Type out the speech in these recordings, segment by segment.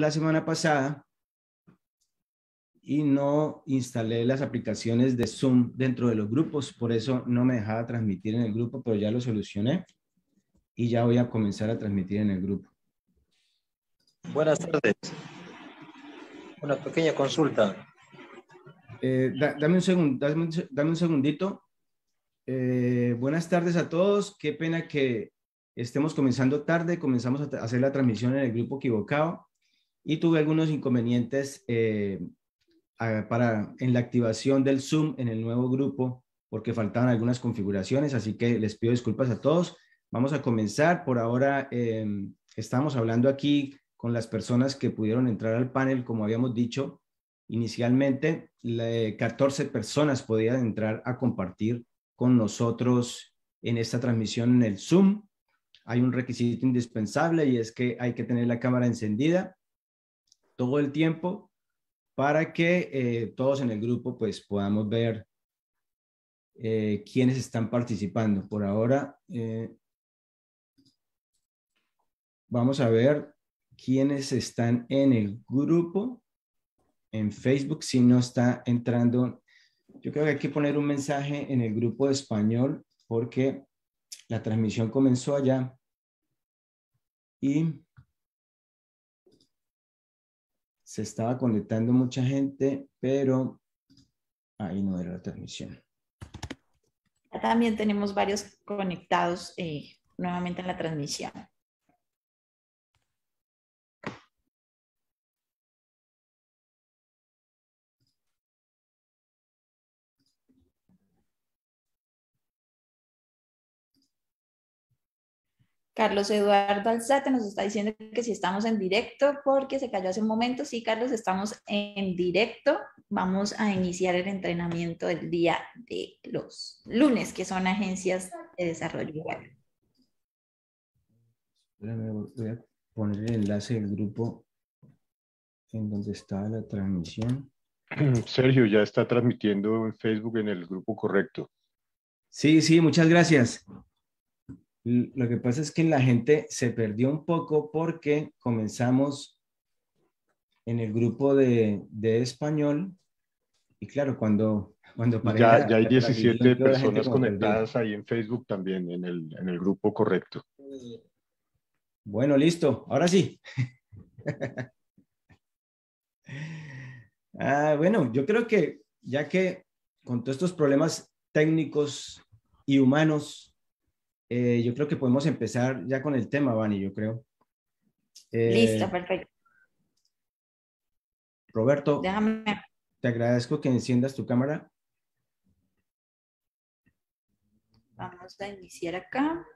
la semana pasada y no instalé las aplicaciones de Zoom dentro de los grupos, por eso no me dejaba transmitir en el grupo, pero ya lo solucioné y ya voy a comenzar a transmitir en el grupo. Buenas tardes. Una pequeña consulta. Eh, dame, un segundo, dame, un segundito. Eh, buenas tardes a todos. Qué pena que estemos comenzando tarde. Comenzamos a hacer la transmisión en el grupo equivocado y tuve algunos inconvenientes eh, para, en la activación del Zoom en el nuevo grupo porque faltaban algunas configuraciones, así que les pido disculpas a todos. Vamos a comenzar. Por ahora em, estamos hablando aquí con las personas que pudieron entrar al panel, como habíamos dicho inicialmente, 14 personas podían entrar a compartir con nosotros en esta transmisión en el Zoom. Hay un requisito indispensable y es que hay que tener la cámara encendida todo el tiempo para que eh, todos en el grupo pues podamos ver eh, quiénes están participando. Por ahora eh, vamos a ver quiénes están en el grupo en Facebook si no está entrando. Yo creo que hay que poner un mensaje en el grupo de español porque la transmisión comenzó allá y se estaba conectando mucha gente, pero ahí no era la transmisión. También tenemos varios conectados eh, nuevamente en la transmisión. Carlos Eduardo Alzate nos está diciendo que si estamos en directo porque se cayó hace un momento. Sí, Carlos, estamos en directo. Vamos a iniciar el entrenamiento del día de los lunes, que son agencias de desarrollo web. Voy a poner el enlace del grupo en donde está la transmisión. Sergio, ya está transmitiendo en Facebook en el grupo correcto. Sí, sí, muchas gracias. Lo que pasa es que la gente se perdió un poco porque comenzamos en el grupo de, español y claro, cuando, cuando ya, ya hay 17 personas conectadas ahí en Facebook también, en el, en el grupo correcto. Bueno, listo, ahora sí. ah, bueno, yo creo que ya que con todos estos problemas técnicos y humanos eh, yo creo que podemos empezar ya con el tema, Vani, yo creo. Eh, Listo, perfecto. Roberto, te agradezco que enciendas tu cámara. Vamos a iniciar acá.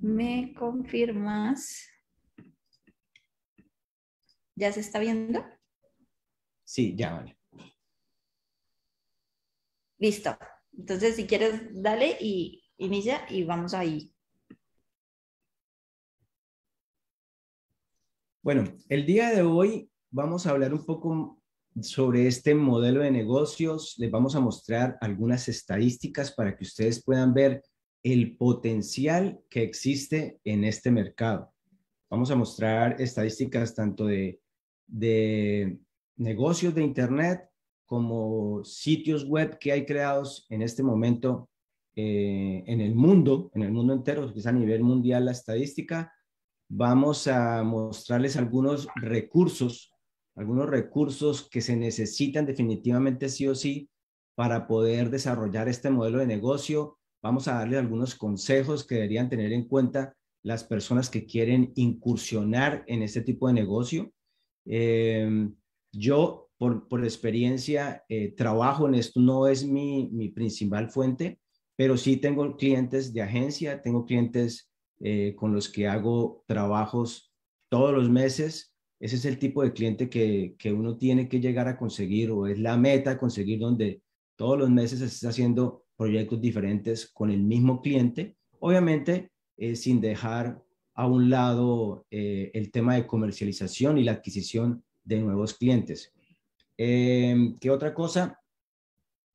¿Me confirmas? ¿Ya se está viendo? Sí, ya, vale. Listo. Entonces, si quieres, dale y inicia y vamos ahí. Bueno, el día de hoy vamos a hablar un poco sobre este modelo de negocios. Les vamos a mostrar algunas estadísticas para que ustedes puedan ver el potencial que existe en este mercado. Vamos a mostrar estadísticas tanto de, de negocios de Internet como sitios web que hay creados en este momento eh, en el mundo, en el mundo entero, que es a nivel mundial la estadística, vamos a mostrarles algunos recursos, algunos recursos que se necesitan definitivamente sí o sí para poder desarrollar este modelo de negocio. Vamos a darles algunos consejos que deberían tener en cuenta las personas que quieren incursionar en este tipo de negocio. Eh, yo, por, por experiencia, eh, trabajo en esto, no es mi, mi principal fuente, pero sí tengo clientes de agencia, tengo clientes eh, con los que hago trabajos todos los meses. Ese es el tipo de cliente que, que, uno tiene que llegar a conseguir o es la meta conseguir donde todos los meses se está haciendo proyectos diferentes con el mismo cliente, obviamente eh, sin dejar a un lado eh, el tema de comercialización y la adquisición de nuevos clientes. ¿Qué otra cosa?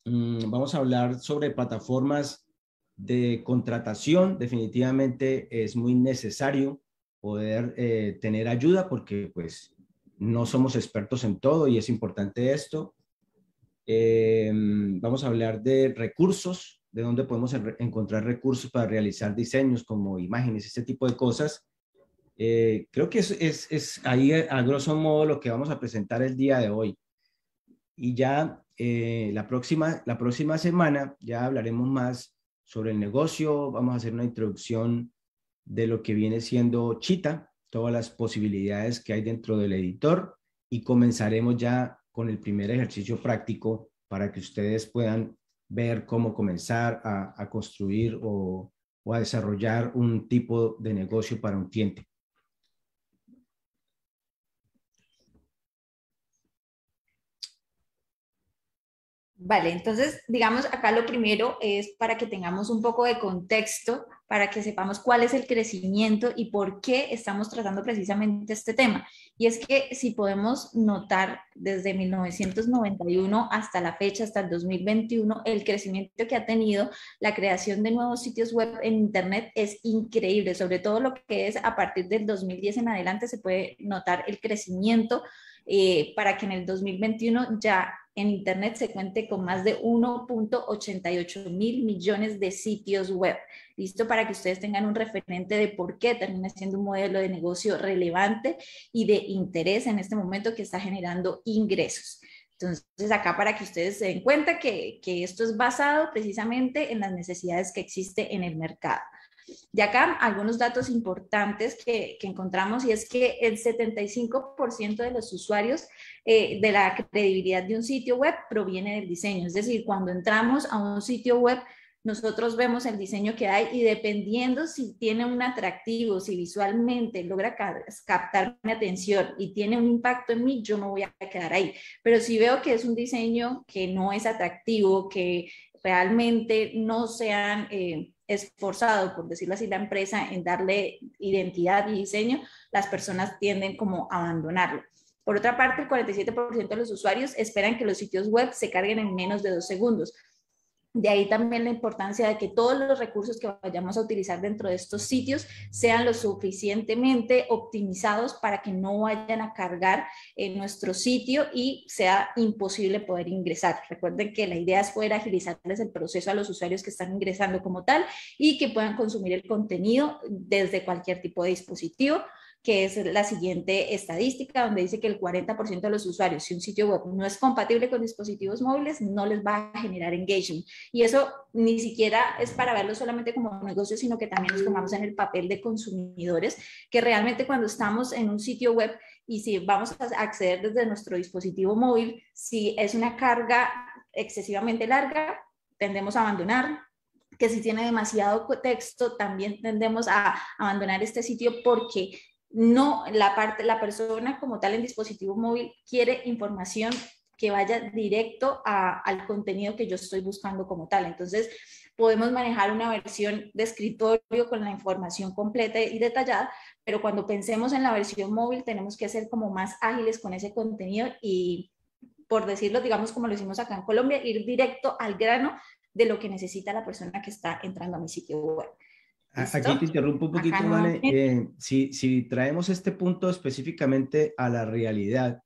Mm, vamos a hablar sobre plataformas de contratación. Definitivamente es muy necesario poder eh, tener ayuda porque pues no somos expertos en todo y es importante esto. Eh, vamos a hablar de recursos, de dónde podemos encontrar recursos para realizar diseños como imágenes, ese tipo de cosas. Eh, creo que es, es, es, ahí a grosso modo lo que vamos a presentar el día de hoy. Y ya la, próxima, la próxima semana ya hablaremos más sobre el negocio, vamos a hacer una introducción de lo que viene siendo Chita, todas las posibilidades que hay dentro del editor y comenzaremos ya con el primer ejercicio práctico para que ustedes puedan ver cómo comenzar a, construir o a desarrollar un tipo de negocio para un cliente. Vale, entonces, digamos, acá lo primero es para que tengamos un poco de contexto, para que sepamos cuál es el crecimiento y por qué estamos tratando precisamente este tema. Y es que si podemos notar desde 1991 hasta la fecha, hasta el 2021, el crecimiento que ha tenido la creación de nuevos sitios web en Internet es increíble, sobre todo lo que es a partir del 2010 en adelante se puede notar el crecimiento eh, para que en el 2021 ya en Internet se cuente con más de 1.88 mil millones de sitios web. Listo para que ustedes tengan un referente de por qué termina siendo un modelo de negocio relevante y de interés en este momento que está generando ingresos. Entonces, acá para que ustedes se den cuenta que, que esto es basado precisamente en las necesidades que existe en el mercado. De acá, algunos datos importantes que, encontramos y es que el 75% de los usuarios eh, de la credibilidad de un sitio web proviene del diseño. Es decir, cuando entramos a un sitio web, nosotros vemos el diseño que hay y dependiendo si tiene un atractivo, si visualmente logra captar mi atención y tiene un impacto en mí, yo me voy a quedar ahí. Pero si veo que es un diseño que no es atractivo, que realmente no sean... Eh, esforzado, por decirlo así, la empresa en darle identidad y diseño, las personas tienden como a abandonarlo. Por otra parte, el 47% de los usuarios esperan que los sitios web se carguen en menos de dos segundos. De ahí también la importancia de que todos los recursos que vayamos a utilizar dentro de estos sitios sean lo suficientemente optimizados para que no vayan a cargar en nuestro sitio y sea imposible poder ingresar. Recuerden que la idea es poder agilizarles el proceso a los usuarios que están ingresando como tal y que puedan consumir el contenido desde cualquier tipo de dispositivo que es la siguiente estadística, donde dice que el 40% de los usuarios, si un sitio web no es compatible con dispositivos móviles, no les va a generar engagement. Y eso ni siquiera es para verlo solamente como negocio, sino que también nos pongamos en el papel de consumidores, que realmente cuando estamos en un sitio web y si vamos a acceder desde nuestro dispositivo móvil, si es una carga excesivamente larga, tendemos a abandonar, que si tiene demasiado texto, también tendemos a abandonar este sitio porque no la parte, la persona como tal en dispositivo móvil quiere información que vaya directo al contenido que yo estoy buscando como tal. Entonces, podemos manejar una versión de escritorio con la información completa y detallada, pero cuando pensemos en la versión móvil tenemos que ser como más ágiles con ese contenido y, por decirlo, digamos como lo hicimos acá en Colombia, ir directo al grano de lo que necesita la persona que está entrando a mi sitio web. Aquí te interrumpo un poquito, Vale. Eh, si, si traemos este punto específicamente a la realidad,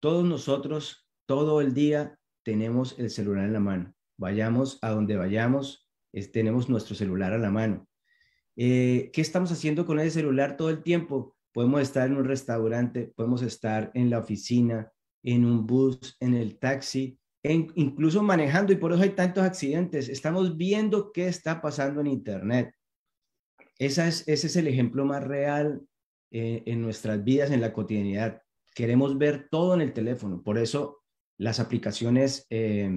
todos nosotros, todo el día, tenemos el celular en la mano. Vayamos a donde vayamos, tenemos nuestro celular a la mano. Eh, ¿Qué estamos haciendo con ese celular todo el tiempo? Podemos estar en un restaurante, podemos estar en la oficina, en un bus, en el taxi, incluso manejando, y por eso hay tantos accidentes. Estamos viendo qué está pasando en Internet es, ese es el ejemplo más real eh, en nuestras vidas, en la cotidianidad. Queremos ver todo en el teléfono, por eso las aplicaciones, eh,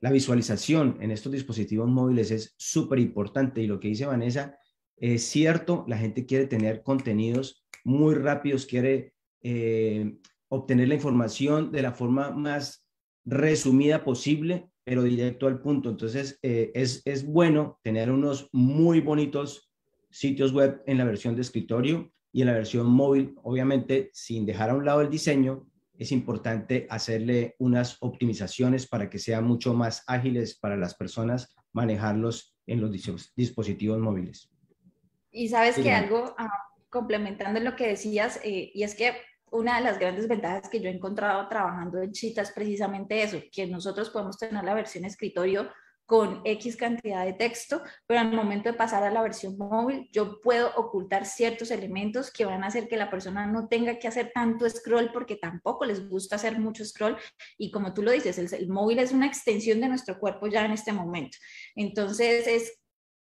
la visualización en estos dispositivos móviles es súper importante y lo que dice Vanessa es cierto, la gente quiere tener contenidos muy rápidos, quiere eh, obtener la información de la forma más resumida posible, pero directo al punto. Entonces, es, es bueno tener unos muy bonitos sitios web en la versión de escritorio y en la versión móvil, obviamente sin dejar a un lado el diseño, es importante hacerle unas optimizaciones para que sean mucho más ágiles para las personas manejarlos en los dispositivos móviles. Y sabes que algo, ah, complementando lo que decías, eh, y es que una de las grandes ventajas que yo he encontrado trabajando en Chita es precisamente eso, que nosotros podemos tener la versión escritorio con X cantidad de texto, pero al momento de pasar a la versión móvil, yo puedo ocultar ciertos elementos que van a hacer que la persona no tenga que hacer tanto scroll porque tampoco les gusta hacer mucho scroll. Y como tú lo dices, el, el móvil es una extensión de nuestro cuerpo ya en este momento. Entonces, es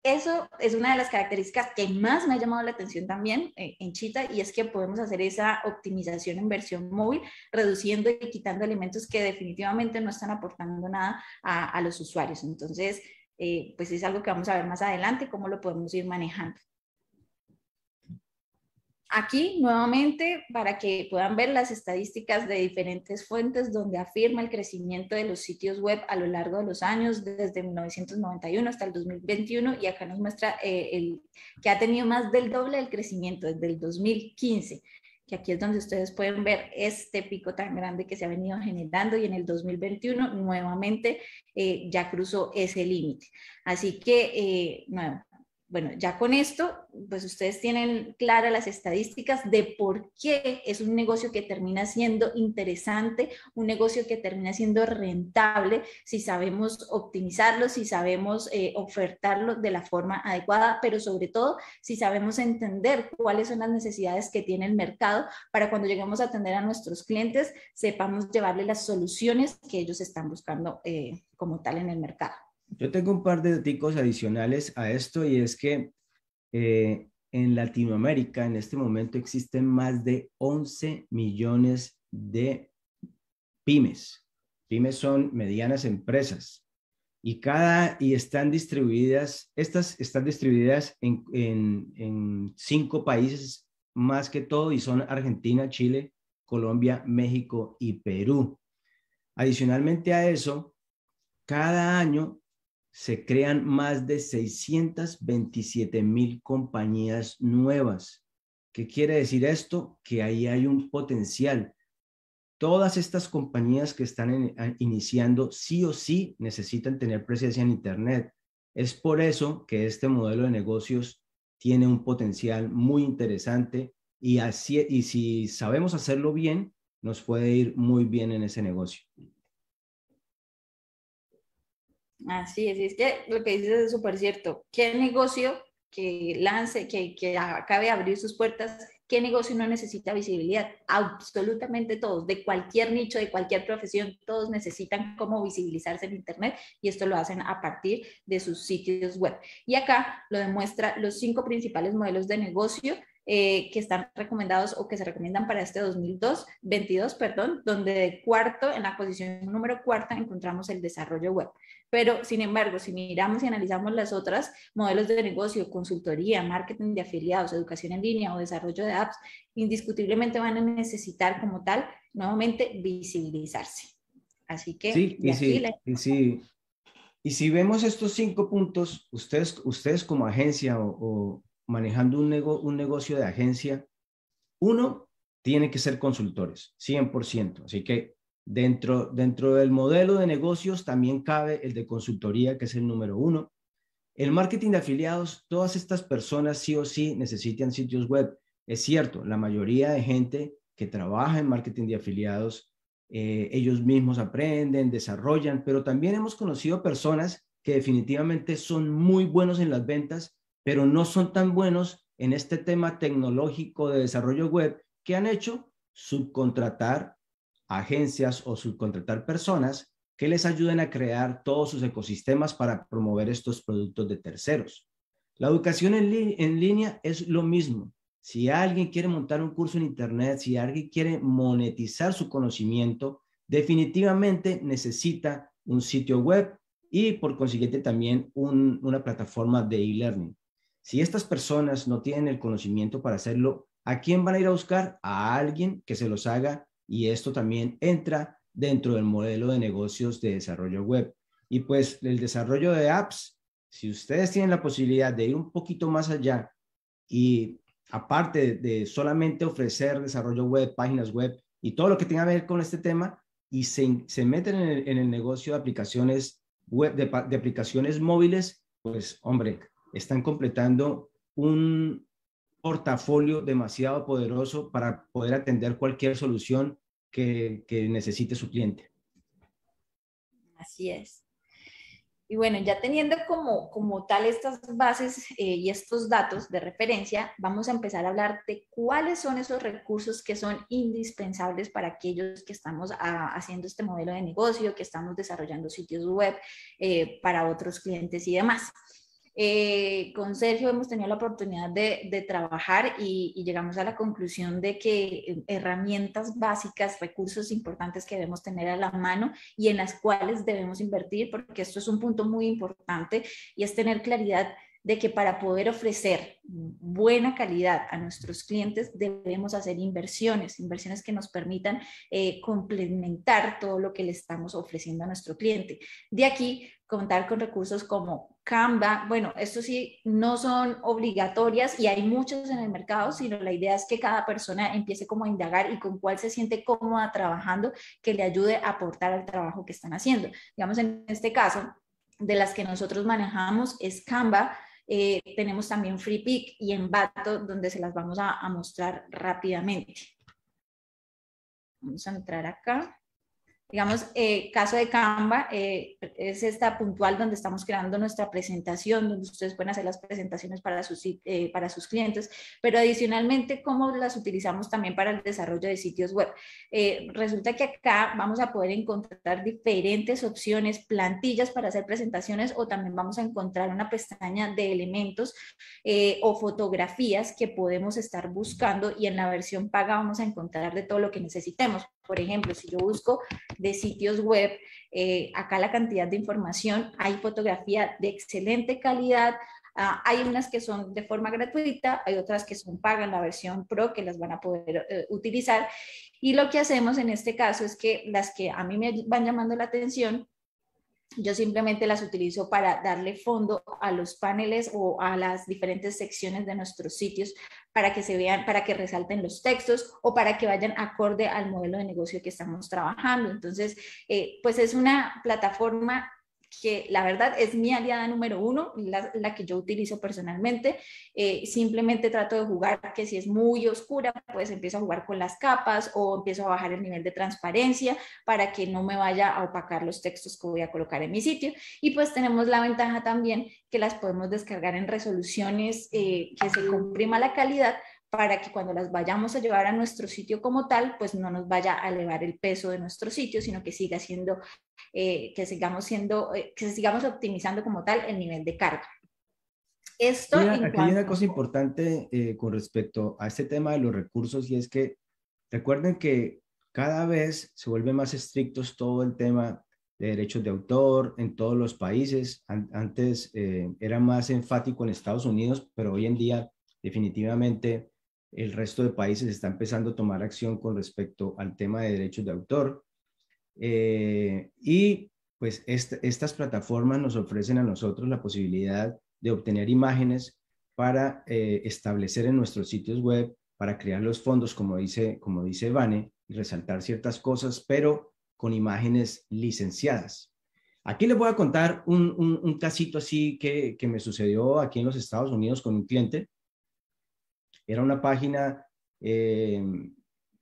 eso es una de las características que más me ha llamado la atención también eh, en Chita y es que podemos hacer esa optimización en versión móvil, reduciendo y quitando elementos que definitivamente no están aportando nada a, los usuarios. Entonces, eh, pues es algo que vamos a ver más adelante, cómo lo podemos ir manejando. Aquí, nuevamente, para que puedan ver las estadísticas de diferentes fuentes donde afirma el crecimiento de los sitios web a lo largo de los años, desde 1991 hasta el 2021, y acá nos muestra eh, el, que ha tenido más del doble del crecimiento desde el 2015 que aquí es donde ustedes pueden ver este pico tan grande que se ha venido generando y en el 2021 nuevamente eh, ya cruzó ese límite. Así que, eh, bueno, ya con esto, pues ustedes tienen claras las estadísticas de por qué es un negocio que termina siendo interesante, un negocio que termina siendo rentable si sabemos optimizarlo, si sabemos eh, ofertarlo de la forma adecuada, pero sobre todo si sabemos entender cuáles son las necesidades que tiene el mercado para cuando lleguemos a atender a nuestros clientes, sepamos llevarle las soluciones que ellos están buscando eh, como tal en el mercado. Yo tengo un par de datos adicionales a esto y es que eh, en Latinoamérica en este momento existen más de 11 millones de pymes. Pymes son medianas empresas y cada y están distribuidas, estas están distribuidas en, en, en cinco países más que todo y son Argentina, Chile, Colombia, México y Perú. Adicionalmente a eso, cada año se crean más de 627 mil compañías nuevas. ¿Qué quiere decir esto? Que ahí hay un potencial. Todas estas compañías que están iniciando sí o sí necesitan tener presencia en Internet. Es por eso que este modelo de negocios tiene un potencial muy interesante y, así, y si sabemos hacerlo bien, nos puede ir muy bien en ese negocio. Así es, es que lo que dices es súper cierto. ¿Qué negocio que lance, que, que acabe de abrir sus puertas, qué negocio no necesita visibilidad? Absolutamente todos, de cualquier nicho, de cualquier profesión, todos necesitan cómo visibilizarse en Internet y esto lo hacen a partir de sus sitios web. Y acá lo demuestra los cinco principales modelos de negocio eh, que están recomendados o que se recomiendan para este 2022, perdón, donde de cuarto, en la posición número cuarta, encontramos el desarrollo web. Pero, sin embargo, si miramos y analizamos las otras modelos de negocio, consultoría, marketing de afiliados, educación en línea o desarrollo de apps, indiscutiblemente van a necesitar como tal nuevamente visibilizarse. Así que... Sí, y, sí, y, si vemos estos cinco puntos, ustedes, ustedes como agencia o, manejando un, un negocio de agencia, uno, tiene que ser consultores, 100%. Así que dentro, dentro del modelo de negocios también cabe el de consultoría, que es el número uno. El marketing de afiliados, todas estas personas sí o sí necesitan sitios web. Es cierto, la mayoría de gente que trabaja en marketing de afiliados, eh, ellos mismos aprenden, desarrollan, pero también hemos conocido personas que definitivamente son muy buenos en las ventas, pero no son tan buenos en este tema tecnológico de desarrollo web que han hecho subcontratar agencias o subcontratar personas que les ayuden a crear todos sus ecosistemas para promover estos productos de terceros. La educación en, línea es lo mismo. Si alguien quiere montar un curso en Internet, si alguien quiere monetizar su conocimiento, definitivamente necesita un sitio web y por consiguiente también una plataforma de e-learning. Si estas personas no tienen el conocimiento para hacerlo, ¿a quién van a ir a buscar? A alguien que se los haga y esto también entra dentro del modelo de negocios de desarrollo web. Y pues el desarrollo de apps, si ustedes tienen la posibilidad de ir un poquito más allá y aparte de solamente ofrecer desarrollo web, páginas web y todo lo que tenga que ver con este tema y se, se meten en el, negocio de aplicaciones de aplicaciones móviles, pues hombre, están completando un portafolio demasiado poderoso para poder atender cualquier solución que, necesite su cliente. Así es. Y bueno, ya teniendo como, como tal estas bases eh, y estos datos de referencia, vamos a empezar a hablar de cuáles son esos recursos que son indispensables para aquellos que estamos ah, haciendo este modelo de negocio, que estamos desarrollando sitios web eh, para otros clientes y demás. Eh, con Sergio hemos tenido la oportunidad de, trabajar y, llegamos a la conclusión de que herramientas básicas, recursos importantes que debemos tener a la mano y en las cuales debemos invertir, porque esto es un punto muy importante y es tener claridad de que para poder ofrecer buena calidad a nuestros clientes debemos hacer inversiones, inversiones que nos permitan eh, complementar todo lo que le estamos ofreciendo a nuestro cliente. De aquí, contar con recursos como Canva, bueno, estos sí no son obligatorias y hay muchos en el mercado, sino la idea es que cada persona empiece como a indagar y con cuál se siente cómoda trabajando que le ayude a aportar al trabajo que están haciendo. Digamos, en este caso, de las que nosotros manejamos es Canva, eh, tenemos también Free y Envato, donde se las vamos a mostrar rápidamente. Vamos a entrar acá. Digamos, eh, caso de Canva, eh, es esta puntual donde estamos creando nuestra presentación, donde ustedes pueden hacer las presentaciones para sus, eh, para sus clientes, pero adicionalmente, cómo las utilizamos también para el desarrollo de sitios web. resulta que acá vamos a poder encontrar diferentes opciones, plantillas para hacer presentaciones o también vamos a encontrar una pestaña de elementos o fotografías que podemos estar buscando y en la versión paga vamos a encontrar de todo lo que necesitemos. Por ejemplo, si yo busco de sitios web, eh, acá la cantidad de información, hay fotografía de excelente calidad, ah, hay unas que son de forma gratuita, hay otras que son pagas, la versión pro, que las van a poder eh, utilizar. Y lo que hacemos en este caso es que las que a mí me van llamando la atención, yo simplemente las utilizo para darle fondo a los paneles o a las diferentes secciones de nuestros sitios para que se vean, para que resalten los textos o para que vayan acorde al modelo de negocio que estamos trabajando. Entonces, eh, pues es una plataforma que la verdad es mi aliada número uno, la, que yo utilizo personalmente. Eh, simplemente trato de jugar que si es muy oscura, pues empiezo a jugar con las capas o empiezo a bajar el nivel de transparencia para que no me vaya a opacar los textos que voy a colocar en mi sitio. Y pues tenemos la ventaja también que las podemos descargar en resoluciones eh, que se comprima la calidad para que cuando las vayamos a llevar a nuestro sitio como tal, pues no nos vaya a elevar el peso de nuestro sitio, sino que siga siendo, eh, que sigamos siendo, eh, que sigamos optimizando como tal el nivel de carga. Esto aquí hay una cosa importante eh, con respecto a este tema de los recursos y es que recuerden que cada vez se vuelve más estrictos todo el tema de derechos de autor en todos los países. antes era más enfático en Estados Unidos, pero hoy en día definitivamente el resto de países está empezando a tomar acción con respecto al tema de derechos de autor. Eh, y pues estas plataformas nos ofrecen a nosotros la posibilidad de obtener imágenes para eh, establecer en nuestros sitios web, para crear los fondos, como dice, como dice Vane, y resaltar ciertas cosas, pero con imágenes licenciadas. Aquí les voy a contar un, un, casito así que, que me sucedió aquí en los Estados Unidos con un cliente era una página eh,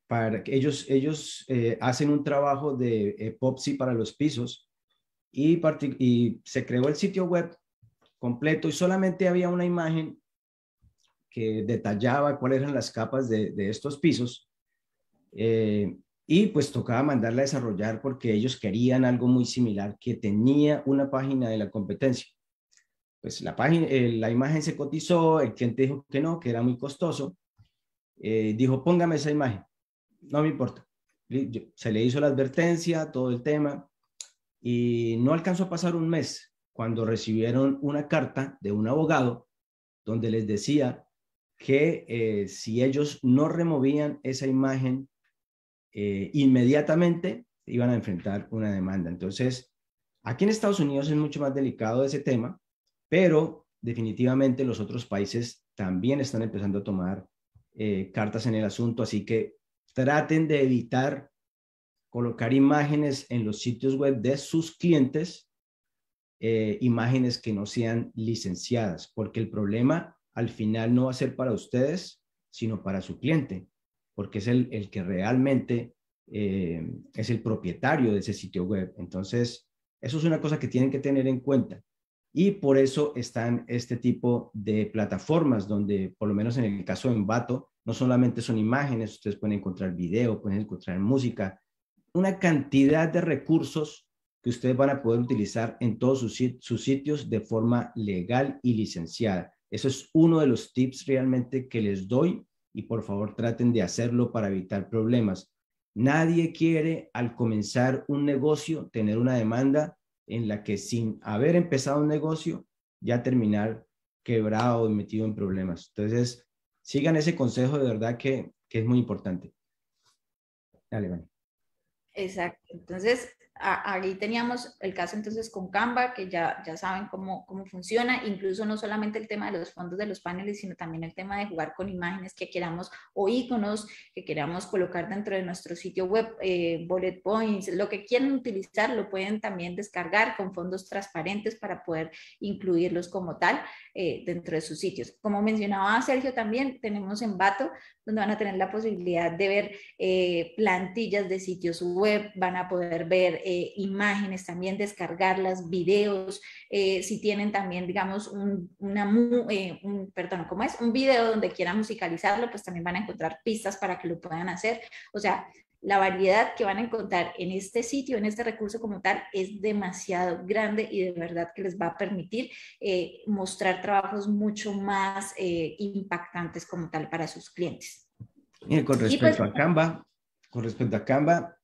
para que ellos, ellos eh, hacen un trabajo de epoxi para los pisos y, se creó el sitio web completo y solamente había una imagen que detallaba cuáles eran las capas de, estos pisos. Eh, y pues tocaba mandarla a desarrollar porque ellos querían algo muy similar que tenía una página de la competencia pues la, página, eh, la imagen se cotizó, el cliente dijo que no, que era muy costoso. Eh, dijo, póngame esa imagen. No me importa. Se le hizo la advertencia, todo el tema, y no alcanzó a pasar un mes cuando recibieron una carta de un abogado donde les decía que eh, si ellos no removían esa imagen inmediatamente, iban a enfrentar una demanda. Entonces, aquí en Estados Unidos es mucho más delicado ese tema pero definitivamente los otros países también están empezando a tomar eh, cartas en el asunto, así que traten de evitar colocar imágenes en los sitios web de sus clientes, eh, imágenes que no sean licenciadas, porque el problema al final no va a ser para ustedes, sino para su cliente, porque es el, que realmente eh, es el propietario de ese sitio web. Entonces, eso es una cosa que tienen que tener en cuenta. Y por eso están este tipo de plataformas donde, por lo menos en el caso de Envato, no solamente son imágenes, ustedes pueden encontrar video, pueden encontrar música, una cantidad de recursos que ustedes van a poder utilizar en todos sus, sus sitios de forma legal y licenciada. Eso es uno de los tips realmente que les doy y por favor traten de hacerlo para evitar problemas. Nadie quiere al comenzar un negocio tener una demanda en la que sin haber empezado un negocio ya terminar quebrado y metido en problemas. Entonces, sigan ese consejo de verdad que, es muy importante. Dale, vale. Exacto. Entonces, ahí teníamos el caso entonces con Canva, que ya, ya saben cómo, cómo funciona, incluso no solamente el tema de los fondos de los paneles, sino también el tema de jugar con imágenes que queramos o iconos que queramos colocar dentro de nuestro sitio web, eh, bullet points, lo que quieran utilizar, lo pueden también descargar con fondos transparentes para poder incluirlos como tal eh, dentro de sus sitios. Como mencionaba Sergio también, tenemos en Bato, donde van a tener la posibilidad de ver eh, plantillas de sitios web, van a poder ver eh, imágenes también, descargarlas, videos, eh, si tienen también, digamos, un, una, eh, un, perdón, ¿cómo es? Un video donde quieran musicalizarlo, pues también van a encontrar pistas para que lo puedan hacer. O sea, la variedad que van a encontrar en este sitio, en este recurso como tal, es demasiado grande y de verdad que les va a permitir mostrar trabajos mucho más impactantes como tal para sus clientes. Con pues respecto a Canva, con respecto a Canva,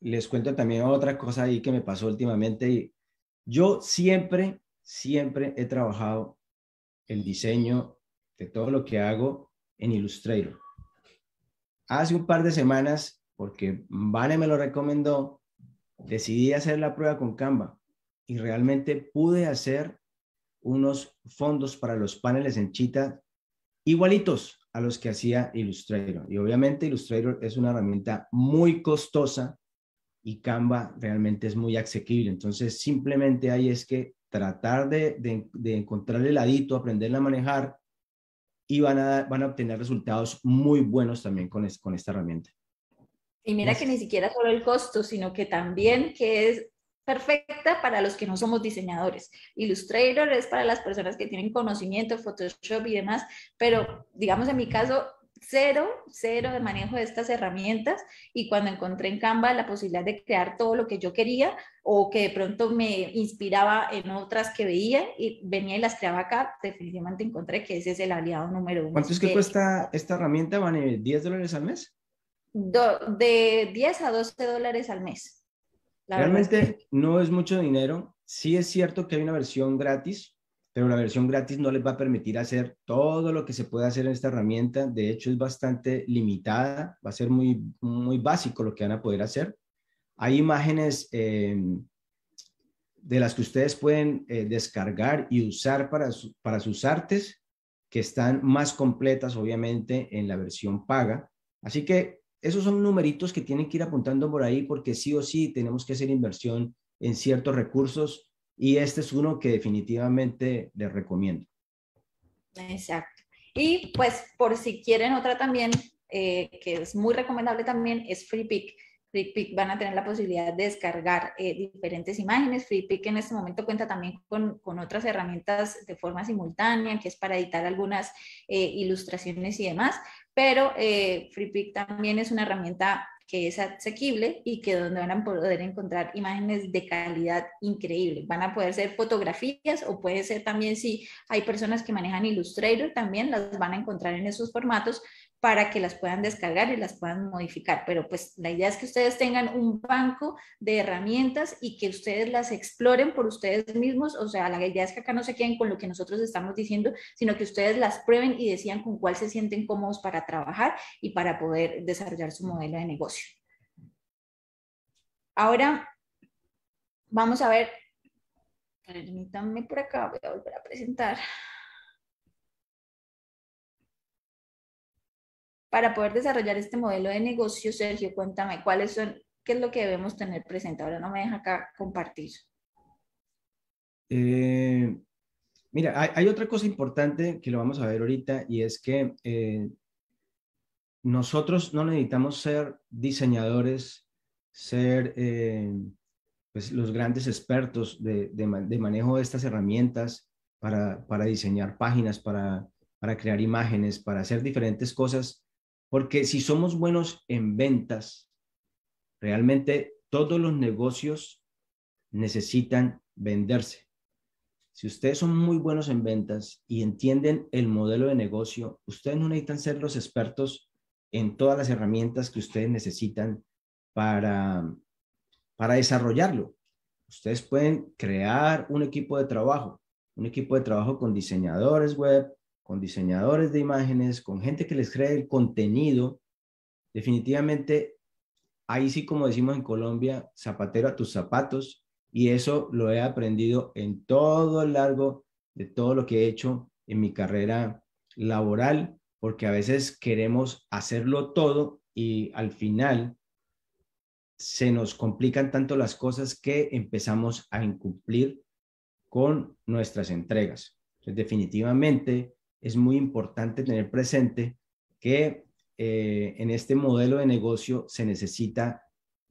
les cuento también otra cosa ahí que me pasó últimamente. Yo siempre, siempre he trabajado el diseño de todo lo que hago en Illustrator. Hace un par de semanas, porque Vane me lo recomendó, decidí hacer la prueba con Canva y realmente pude hacer unos fondos para los paneles en Chita igualitos a los que hacía Illustrator. Y obviamente Illustrator es una herramienta muy costosa y Canva realmente es muy asequible. Entonces, simplemente ahí es que tratar de, de, encontrar el ladito, aprenderla a manejar y van a, van a obtener resultados muy buenos también con, con esta herramienta. Y mira que ni siquiera solo el costo, sino que también que es perfecta para los que no somos diseñadores. Illustrator es para las personas que tienen conocimiento, Photoshop y demás, pero digamos en mi caso, cero, cero de manejo de estas herramientas y cuando encontré en Canva la posibilidad de crear todo lo que yo quería o que de pronto me inspiraba en otras que veía y venía y las creaba acá, definitivamente encontré que ese es el aliado número uno. ¿Cuánto es que cuesta esta herramienta, Van? ¿10 dólares al mes? de 10 a 12 dólares al mes. Realmente no es mucho dinero. Sí es cierto que hay una versión gratis, pero la versión gratis no les va a permitir hacer todo lo que se puede hacer en esta herramienta. De hecho, es bastante limitada, va a ser muy, muy básico lo que van a poder hacer. Hay imágenes eh, de las que ustedes pueden eh, descargar y usar para, para sus artes, que están más completas, obviamente, en la versión paga. Así que esos son numeritos que tienen que ir apuntando por ahí porque sí o sí tenemos que hacer inversión en ciertos recursos y este es uno que definitivamente les recomiendo. Exacto. Y pues por si quieren otra también, eh, que es muy recomendable también, es FreePic. FreePic van a tener la posibilidad de descargar eh, diferentes imágenes. FreePic en este momento cuenta también con, con, otras herramientas de forma simultánea, que es para editar algunas eh, ilustraciones y demás, pero FreePic también es una herramienta que es asequible y que donde van a poder encontrar imágenes de calidad increíble. Van a poder ser fotografías o puede ser también si hay personas que manejan Illustrator, también las van a encontrar en esos formatos para que las puedan descargar y las puedan modificar. Pero pues la idea es que ustedes tengan un banco de herramientas y que ustedes las exploren por ustedes mismos. O sea, la idea es que acá no se queden con lo que nosotros estamos diciendo, sino que ustedes las prueben y decidan con cuál se sienten cómodos para trabajar y para poder desarrollar su modelo de negocio. Ahora vamos a ver, permítanme por acá, voy a volver a presentar. Para poder desarrollar este modelo de negocio, Sergio, cuéntame cuáles son, qué es lo que debemos tener presente. Ahora no me deja acá compartir. Eh, Mira, hay, otra cosa importante que lo vamos a ver ahorita y es que eh, nosotros no necesitamos ser diseñadores, ser eh, pues, los grandes expertos de, manejo de estas herramientas para, diseñar páginas, para, para crear imágenes, para hacer diferentes cosas, porque si somos buenos en ventas, realmente todos los negocios necesitan venderse. Si ustedes son muy buenos en ventas y entienden el modelo de negocio, ustedes no necesitan ser los expertos en todas las herramientas que ustedes necesitan para, para desarrollarlo. Ustedes pueden crear un equipo de trabajo, un equipo de trabajo con diseñadores web, con diseñadores de imágenes, con gente que les cree el contenido. Definitivamente, ahí sí, como decimos en Colombia, zapatero a tus zapatos, y eso lo he aprendido en todo el largo de todo lo que he hecho en mi carrera laboral, porque a veces queremos hacerlo todo y al final se nos complican tanto las cosas que empezamos a incumplir con nuestras entregas. definitivamente es muy importante tener presente que eh, en este modelo de negocio se necesita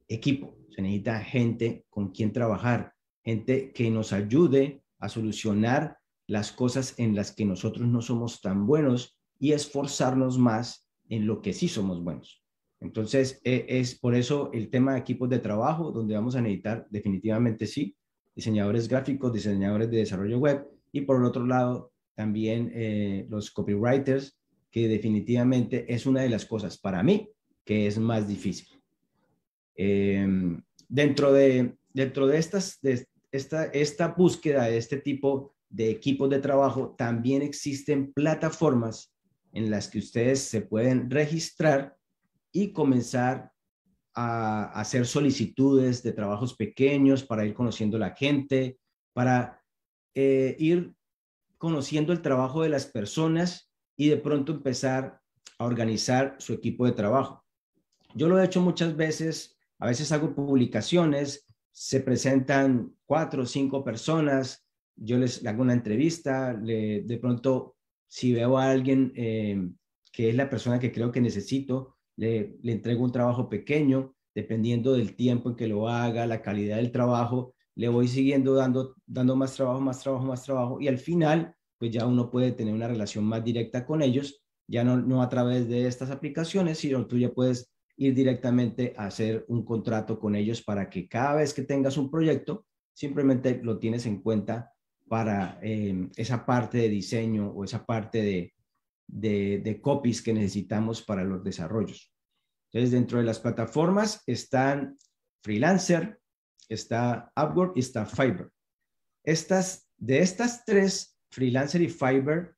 equipo, se necesita gente con quien trabajar, gente que nos ayude a solucionar las cosas en las que nosotros no somos tan buenos y esforzarnos más en lo que sí somos buenos. Entonces, e, es por eso el tema de equipos de trabajo, donde vamos a necesitar definitivamente sí, diseñadores gráficos, diseñadores de desarrollo web y por el otro lado también eh, los copywriters, que definitivamente es una de las cosas para mí que es más difícil. Em, dentro, de, dentro de, estas, de esta, esta búsqueda de este tipo de equipos de trabajo, también existen plataformas en las que ustedes se pueden registrar y comenzar a hacer solicitudes de trabajos pequeños para ir conociendo a la gente, para eh, ir conociendo el trabajo de las personas y de pronto empezar a organizar su equipo de trabajo. Yo lo he hecho muchas veces a veces hago publicaciones, se presentan cuatro o cinco personas, yo les hago una entrevista, de pronto si veo a alguien eh, que es la persona que creo que necesito, le, le entrego un trabajo pequeño, dependiendo del tiempo en que lo haga, la calidad del trabajo, le voy siguiendo dando, dando más trabajo, más trabajo, más trabajo y al final, pues ya uno puede tener una relación más directa con ellos, ya no, no a través de estas aplicaciones, sino tú ya puedes ir directamente a hacer un contrato con ellos para que cada vez que tengas un proyecto, simplemente lo tienes en cuenta para eh, esa parte de diseño o esa parte de, de, copies que necesitamos para los desarrollos. Entonces, dentro de las plataformas están Freelancer, está Upwork y está Fiverr. Estas, de estas tres, Freelancer y Fiverr,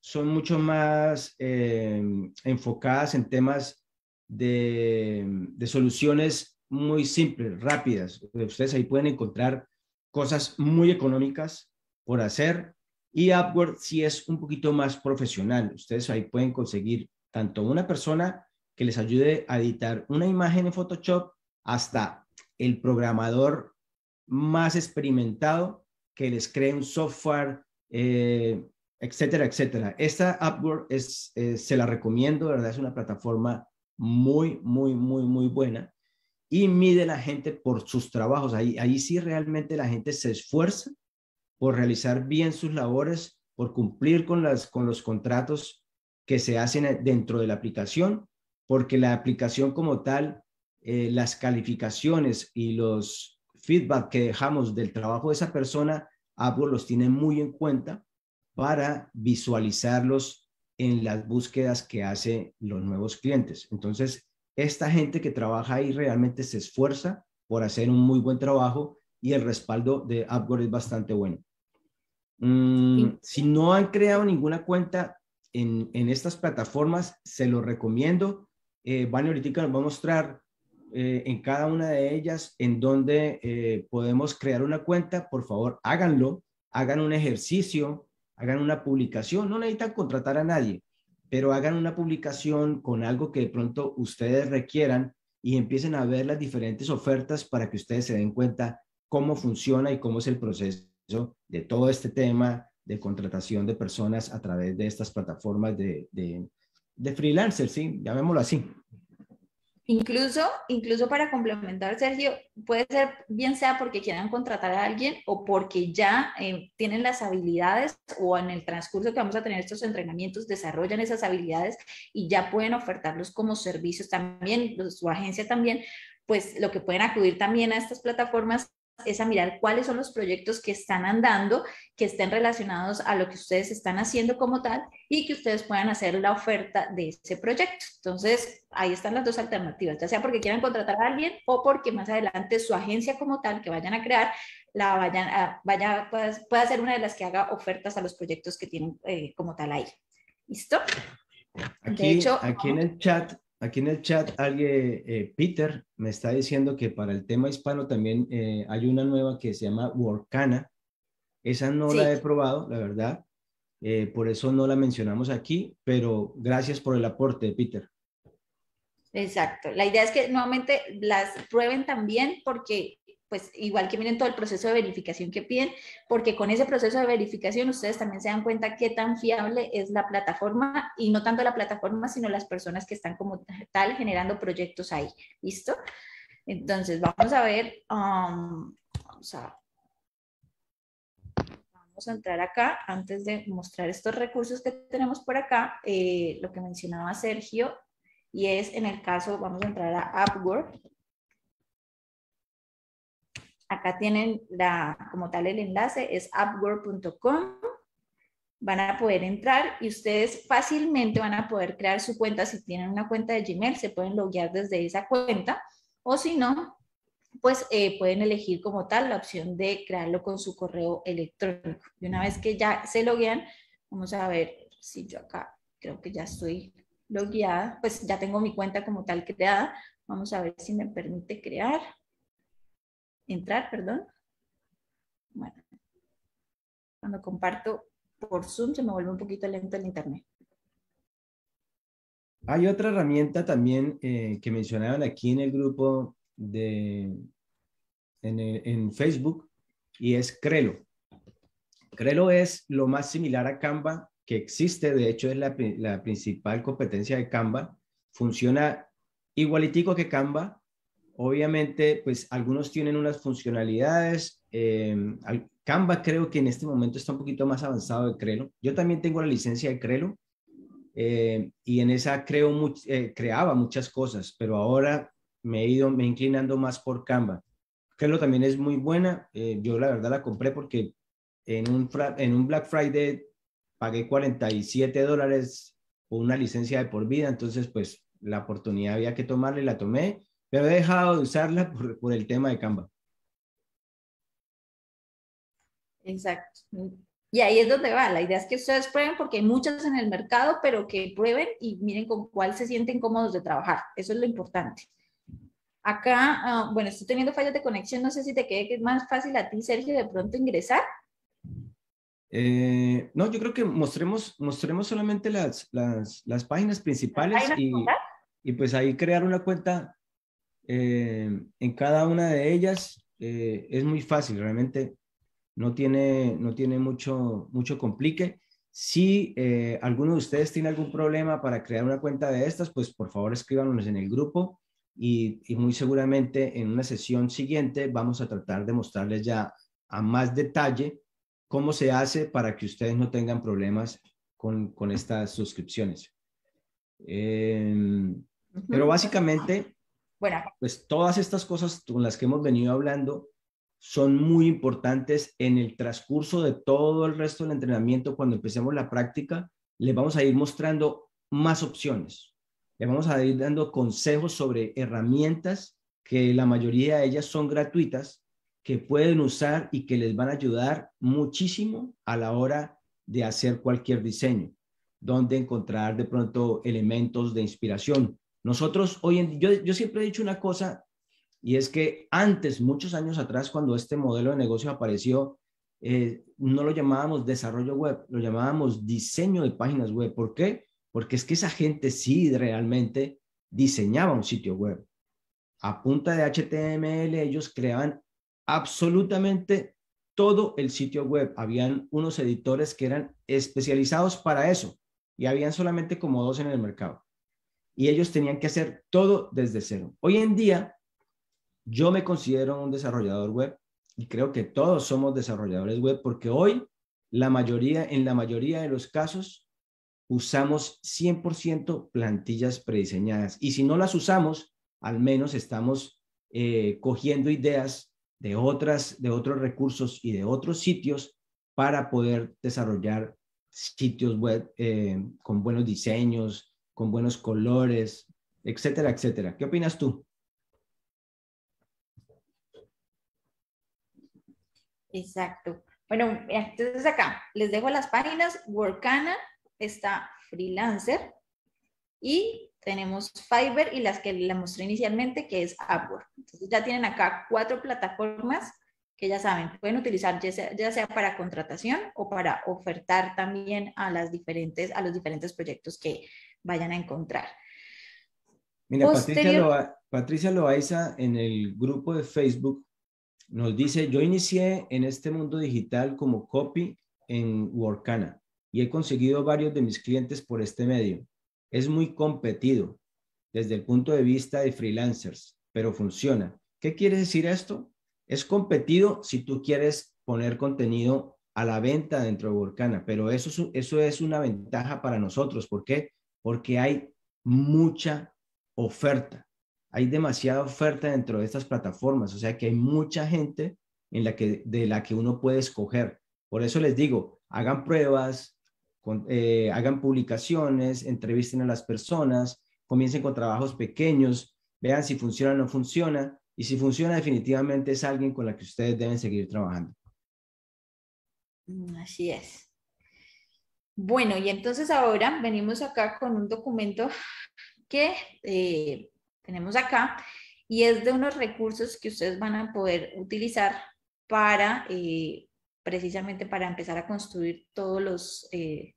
son mucho más eh, enfocadas en temas de, soluciones muy simples, rápidas. Ustedes ahí pueden encontrar cosas muy económicas por hacer y Upwork sí es un poquito más profesional. Ustedes ahí pueden conseguir tanto una persona que les ayude a editar una imagen en Photoshop hasta el programador más experimentado que les cree un software, eh, etcétera, etcétera. Esta Upwork es, se la recomiendo, ¿verdad? Es una plataforma muy, muy, muy, muy buena y mide la gente por sus trabajos. Ahí, ahí sí realmente la gente se esfuerza por realizar bien sus labores, por cumplir con, las, con los contratos que se hacen dentro de la aplicación, porque la aplicación como tal, eh, las calificaciones y los feedback que dejamos del trabajo de esa persona, Apple los tiene muy en cuenta para visualizarlos en las búsquedas que hace los nuevos clientes. Entonces, esta gente que trabaja ahí realmente se esfuerza por hacer un muy buen trabajo y el respaldo de Upwork es bastante bueno. Mm, si no han creado ninguna cuenta en, estas plataformas, se lo recomiendo. Eh, Vani ahorita nos va a mostrar eh, en cada una de ellas en donde eh, podemos crear una cuenta. Por favor, háganlo, hagan un ejercicio hagan una publicación, no necesitan contratar a nadie, pero hagan una publicación con algo que de pronto ustedes requieran y empiecen a ver las diferentes ofertas para que ustedes se den cuenta cómo funciona y cómo es el proceso de todo este tema de contratación de personas a través de estas plataformas de, de, de freelancers, ¿sí? Llamémoslo así. Incluso, incluso para complementar, Sergio, puede ser bien sea porque quieran contratar a alguien o porque ya eh, tienen las habilidades o en el transcurso que vamos a tener estos entrenamientos desarrollan esas habilidades y ya pueden ofertarlos como servicios también, su agencia también, pues lo que pueden acudir también a estas plataformas es a mirar cuáles son los proyectos que están andando, que estén relacionados a lo que ustedes están haciendo como tal y que ustedes puedan hacer la oferta de ese proyecto. Entonces, ahí están las dos alternativas, ya sea porque quieran contratar a alguien o porque más adelante su agencia como tal que vayan a crear la vayan a, vaya, pueda, ser una de las que haga ofertas a los proyectos que tienen eh, como tal ahí. ¿Listo? Aquí, de hecho, aquí en el chat Aquí en el chat, alguien, eh, Peter, me está diciendo que para el tema hispano también eh, hay una nueva que se llama Workana. Esa no la he probado, la verdad. Eh, por eso no la mencionamos aquí, pero gracias por el aporte, Peter. Exacto. La idea es que nuevamente las prueben también porque pues igual que miren todo el proceso de verificación que piden, porque con ese proceso de verificación ustedes también se dan cuenta qué tan fiable es la plataforma y no tanto la plataforma, sino las personas que están como tal generando proyectos ahí. ¿Listo? Entonces, vamos a ver, um, vamos, a, entrar acá, antes de mostrar estos recursos que tenemos por acá, eh, lo que mencionaba Sergio, y es en el caso, vamos a entrar a Upwork, Acá tienen la, como tal el enlace, es upwork.com. Van a poder entrar y ustedes fácilmente van a poder crear su cuenta. Si tienen una cuenta de Gmail, se pueden loguear desde esa cuenta. O si no, pues eh, pueden elegir como tal la opción de crearlo con su correo electrónico. Y una vez que ya se loguean, vamos a ver si yo acá creo que ya estoy logueada, pues ya tengo mi cuenta como tal creada. Vamos a ver si me permite crear entrar, perdón. Bueno, cuando comparto por Zoom se me vuelve un poquito lento el internet. Hay otra herramienta también eh, que mencionaban aquí en el grupo de en, en, Facebook y es Crelo. Crelo es lo más similar a Canva que existe, de hecho es la, la principal competencia de Canva. Funciona igualitico que Canva, Obviamente, pues algunos tienen unas funcionalidades. Eh, Canva creo que en este momento está un poquito más avanzado de Crelo. Yo también tengo la licencia de Crelo eh, y en esa creo eh, creaba muchas cosas, pero ahora me he ido, me inclinando más por Canva. Crelo también es muy buena. yo la verdad la compré porque en un, en un Black Friday pagué 47 dólares por una licencia de por vida, entonces pues la oportunidad había que tomarla y la tomé pero he dejado de usarla por, el tema de Canva. Exacto. Y ahí es donde va. La idea es que ustedes prueben porque hay muchas en el mercado, pero que prueben y miren con cuál se sienten cómodos de trabajar. Eso es lo importante. Acá, ah, bueno, estoy teniendo fallas de conexión. No sé si te quede que es más fácil a ti, Sergio, de pronto ingresar. Eh, no, yo creo que mostremos, mostremos solamente las, las, páginas principales y, y, pues ahí crear una cuenta eh, en cada una de ellas eh, es muy fácil, realmente no tiene, no tiene mucho, mucho complique. Si eh, alguno de ustedes tiene algún problema para crear una cuenta de estas, pues por favor escríbanos en el grupo y, muy seguramente en una sesión siguiente vamos a tratar de mostrarles ya a más detalle cómo se hace para que ustedes no tengan problemas con, con estas suscripciones. pero básicamente pues todas estas cosas con las que hemos venido hablando son muy importantes en el transcurso de todo el resto del entrenamiento. Cuando empecemos la práctica, les vamos a ir mostrando más opciones. Les vamos a ir dando consejos sobre herramientas que la mayoría de ellas son gratuitas, que pueden usar y que les van a ayudar muchísimo a la hora de hacer cualquier diseño, donde encontrar de pronto elementos de inspiración, nosotros hoy en yo, yo siempre he dicho una cosa y es que antes, muchos años atrás, cuando este modelo de negocio apareció, eh, no lo llamábamos desarrollo web, lo llamábamos diseño de páginas web. ¿Por qué? Porque es que esa gente sí realmente diseñaba un sitio web. A punta de HTML ellos creaban absolutamente todo el sitio web. Habían unos editores que eran especializados para eso y habían solamente como dos en el mercado. Y ellos tenían que hacer todo desde cero. Hoy en día, yo me considero un desarrollador web y creo que todos somos desarrolladores web porque hoy la mayoría, en la mayoría de los casos, usamos 100% plantillas prediseñadas. Y si no las usamos, al menos estamos eh, cogiendo ideas de, otras, de otros recursos y de otros sitios para poder desarrollar sitios web eh, con buenos diseños, con buenos colores, etcétera, etcétera. ¿Qué opinas tú? Exacto. Bueno, entonces acá les dejo las páginas. Workana está Freelancer y tenemos Fiverr y las que les mostré inicialmente, que es Upwork. Ya tienen acá cuatro plataformas que ya saben, pueden utilizar ya sea, para contratación o para ofertar también a, las diferentes, a los diferentes proyectos que vayan a encontrar. Mira, Patricia, Patricia Loaiza en el grupo de Facebook nos dice, yo inicié en este mundo digital como copy en Workana y he conseguido varios de mis clientes por este medio. Es muy competido desde el punto de vista de freelancers, pero funciona. ¿Qué quiere decir esto? Es competido si tú quieres poner contenido a la venta dentro de Workana, pero eso es, eso es una ventaja para nosotros. ¿Por qué? Porque hay mucha oferta hay demasiada oferta dentro de estas plataformas, o sea que hay mucha gente en la que, de la que uno puede escoger. Por eso les digo, hagan pruebas, eh, hagan publicaciones, entrevisten a las personas, comiencen con trabajos pequeños, vean si funciona o no funciona, y si funciona definitivamente es alguien con la que ustedes deben seguir trabajando. Mm, así es. Bueno, y entonces ahora venimos acá con un documento que eh, tenemos acá, y es de unos recursos que ustedes van a poder utilizar para, eh, precisamente para empezar a construir todos los, eh,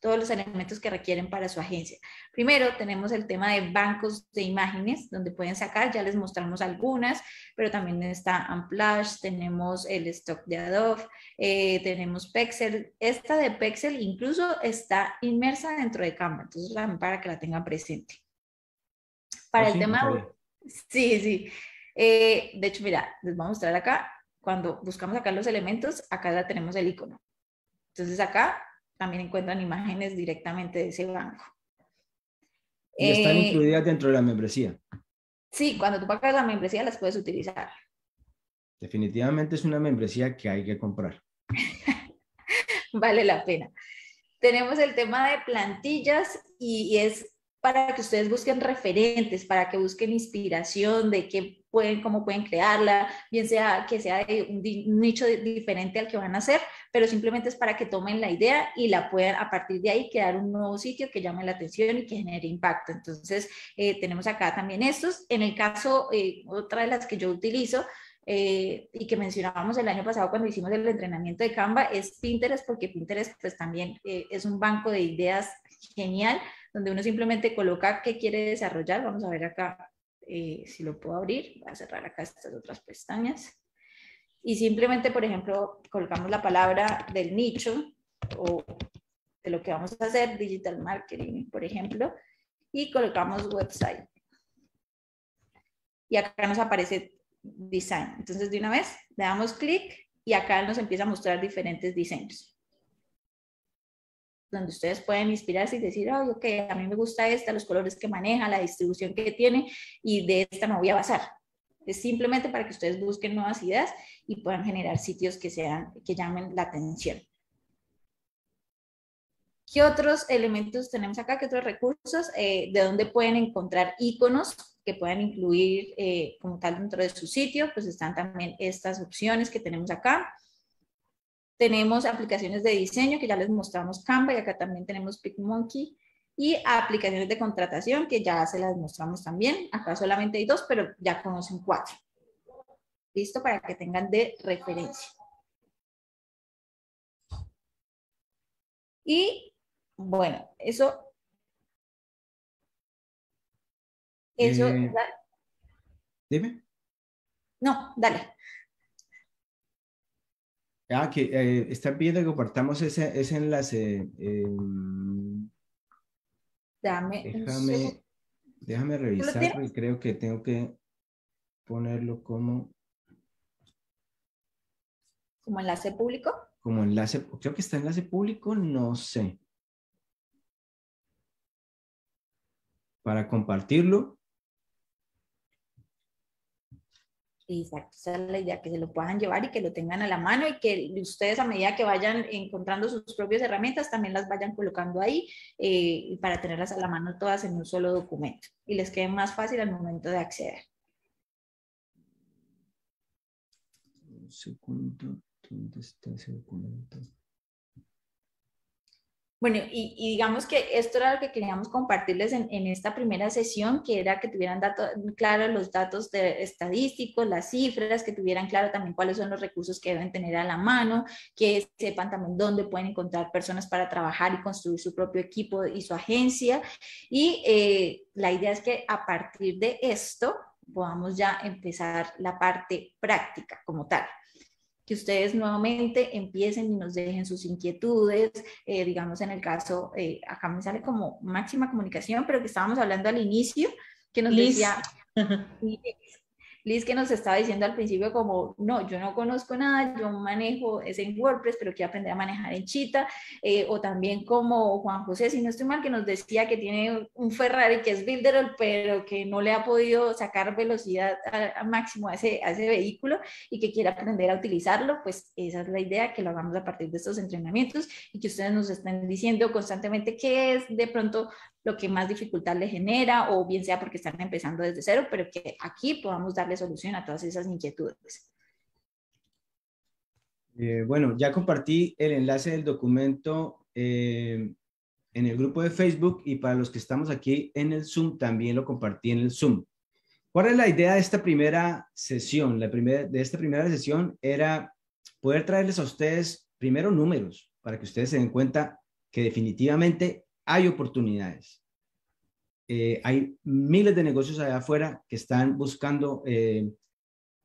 todos los elementos que requieren para su agencia. Primero tenemos el tema de bancos de imágenes, donde pueden sacar, ya les mostramos algunas, pero también está Amplash, tenemos el stock de Adobe, eh, tenemos Pexel. Esta de Pexel incluso está inmersa dentro de Canva, entonces para que la tengan presente. Para el tema... Sí, sí. Eh, de hecho, mira, les voy a mostrar acá. Cuando buscamos acá los elementos, acá ya tenemos el icono. Entonces acá también encuentran imágenes directamente de ese banco. Y están eh, incluidas dentro de la membresía. Sí, cuando tú pagas la membresía las puedes utilizar. Definitivamente es una membresía que hay que comprar. vale la pena. Tenemos el tema de plantillas y es para que ustedes busquen referentes, para que busquen inspiración de qué pueden, cómo pueden crearla, bien sea que sea de un, nicho diferente al que van a hacer, pero simplemente es para que tomen la idea y la puedan a partir de ahí crear un nuevo sitio que llame la atención y que genere impacto. Entonces, eh, tenemos acá también estos. En el caso, eh, otra de las que yo utilizo, eh, y que mencionábamos el año pasado cuando hicimos el entrenamiento de Canva es Pinterest, porque Pinterest pues también es un banco de ideas genial donde uno simplemente coloca qué quiere desarrollar. Vamos a ver acá eh, si lo puedo abrir. Voy a cerrar acá estas otras pestañas. Y simplemente, por ejemplo, colocamos la palabra del nicho o de lo que vamos a hacer, digital marketing, por ejemplo, y colocamos website. Y acá nos aparece design. Entonces, de una vez, le damos clic y acá nos empieza a mostrar diferentes diseños donde ustedes pueden inspirarse y decir, ay, ok, a mí me gusta esta, los colores que maneja, la distribución que tiene y de esta me voy a basar. Es simplemente para que ustedes busquen nuevas ideas y puedan generar sitios que, sean, que llamen la atención. ¿Qué otros elementos tenemos acá? ¿Qué otros recursos? Eh, ¿De dónde pueden encontrar iconos que puedan incluir eh, como tal dentro de su sitio? Pues están también estas opciones que tenemos acá. Tenemos aplicaciones de diseño que ya les mostramos Canva y acá también tenemos PicMonkey y aplicaciones de contratación que ya se las mostramos también. Acá solamente hay dos, pero ya conocen cuatro. Listo para que tengan de referencia. Y bueno, eso. Eso. Eh, dime. No, dale. Ah, que eh, están pidiendo que compartamos ese, ese enlace. Em, Dame déjame, déjame revisar y creo que tengo que ponerlo como... ¿Como enlace público? Como enlace, creo que está enlace público, no sé. Para compartirlo. Exacto, esa es la idea, que se lo puedan llevar y que lo tengan a la mano y que ustedes a medida que vayan encontrando sus propias herramientas también las vayan colocando ahí eh, para tenerlas a la mano todas en un solo documento y les quede más fácil al momento de acceder. ¿dónde está ese documento? Bueno, y, digamos que esto era lo que queríamos compartirles en, esta primera sesión, que era que tuvieran datos, claro los datos de estadísticos, las cifras, que tuvieran claro también cuáles son los recursos que deben tener a la mano, que sepan también dónde pueden encontrar personas para trabajar y construir su propio equipo y su agencia. Y eh, la idea es que a partir de esto podamos ya empezar la parte práctica como tal que ustedes nuevamente empiecen y nos dejen sus inquietudes, eh, digamos en el caso, eh, acá me sale como máxima comunicación, pero que estábamos hablando al inicio, que nos decía, Liz que nos estaba diciendo al principio como, no, yo no conozco nada, yo manejo es en WordPress, pero quiero aprender a manejar en Cheetah, eh, o también como Juan José, si no estoy mal, que nos decía que tiene un Ferrari que es Builderall, pero que no le ha podido sacar velocidad a, máximo a ese, ese vehículo y que quiere aprender a utilizarlo, pues esa es la idea, que lo hagamos a partir de estos entrenamientos y que ustedes nos estén diciendo constantemente qué es de pronto lo que más dificultad le genera o bien sea porque están empezando desde cero, pero que aquí podamos darle solución a todas esas inquietudes. Eh, bueno, ya compartí el enlace del documento eh, en el grupo de Facebook y para los que estamos aquí en el Zoom también lo compartí en el Zoom. ¿Cuál es la idea de esta primera sesión? La primera, de esta primera sesión era poder traerles a ustedes primero números para que ustedes se den cuenta que definitivamente hay oportunidades. Eh, hay miles de negocios allá afuera que están buscando eh,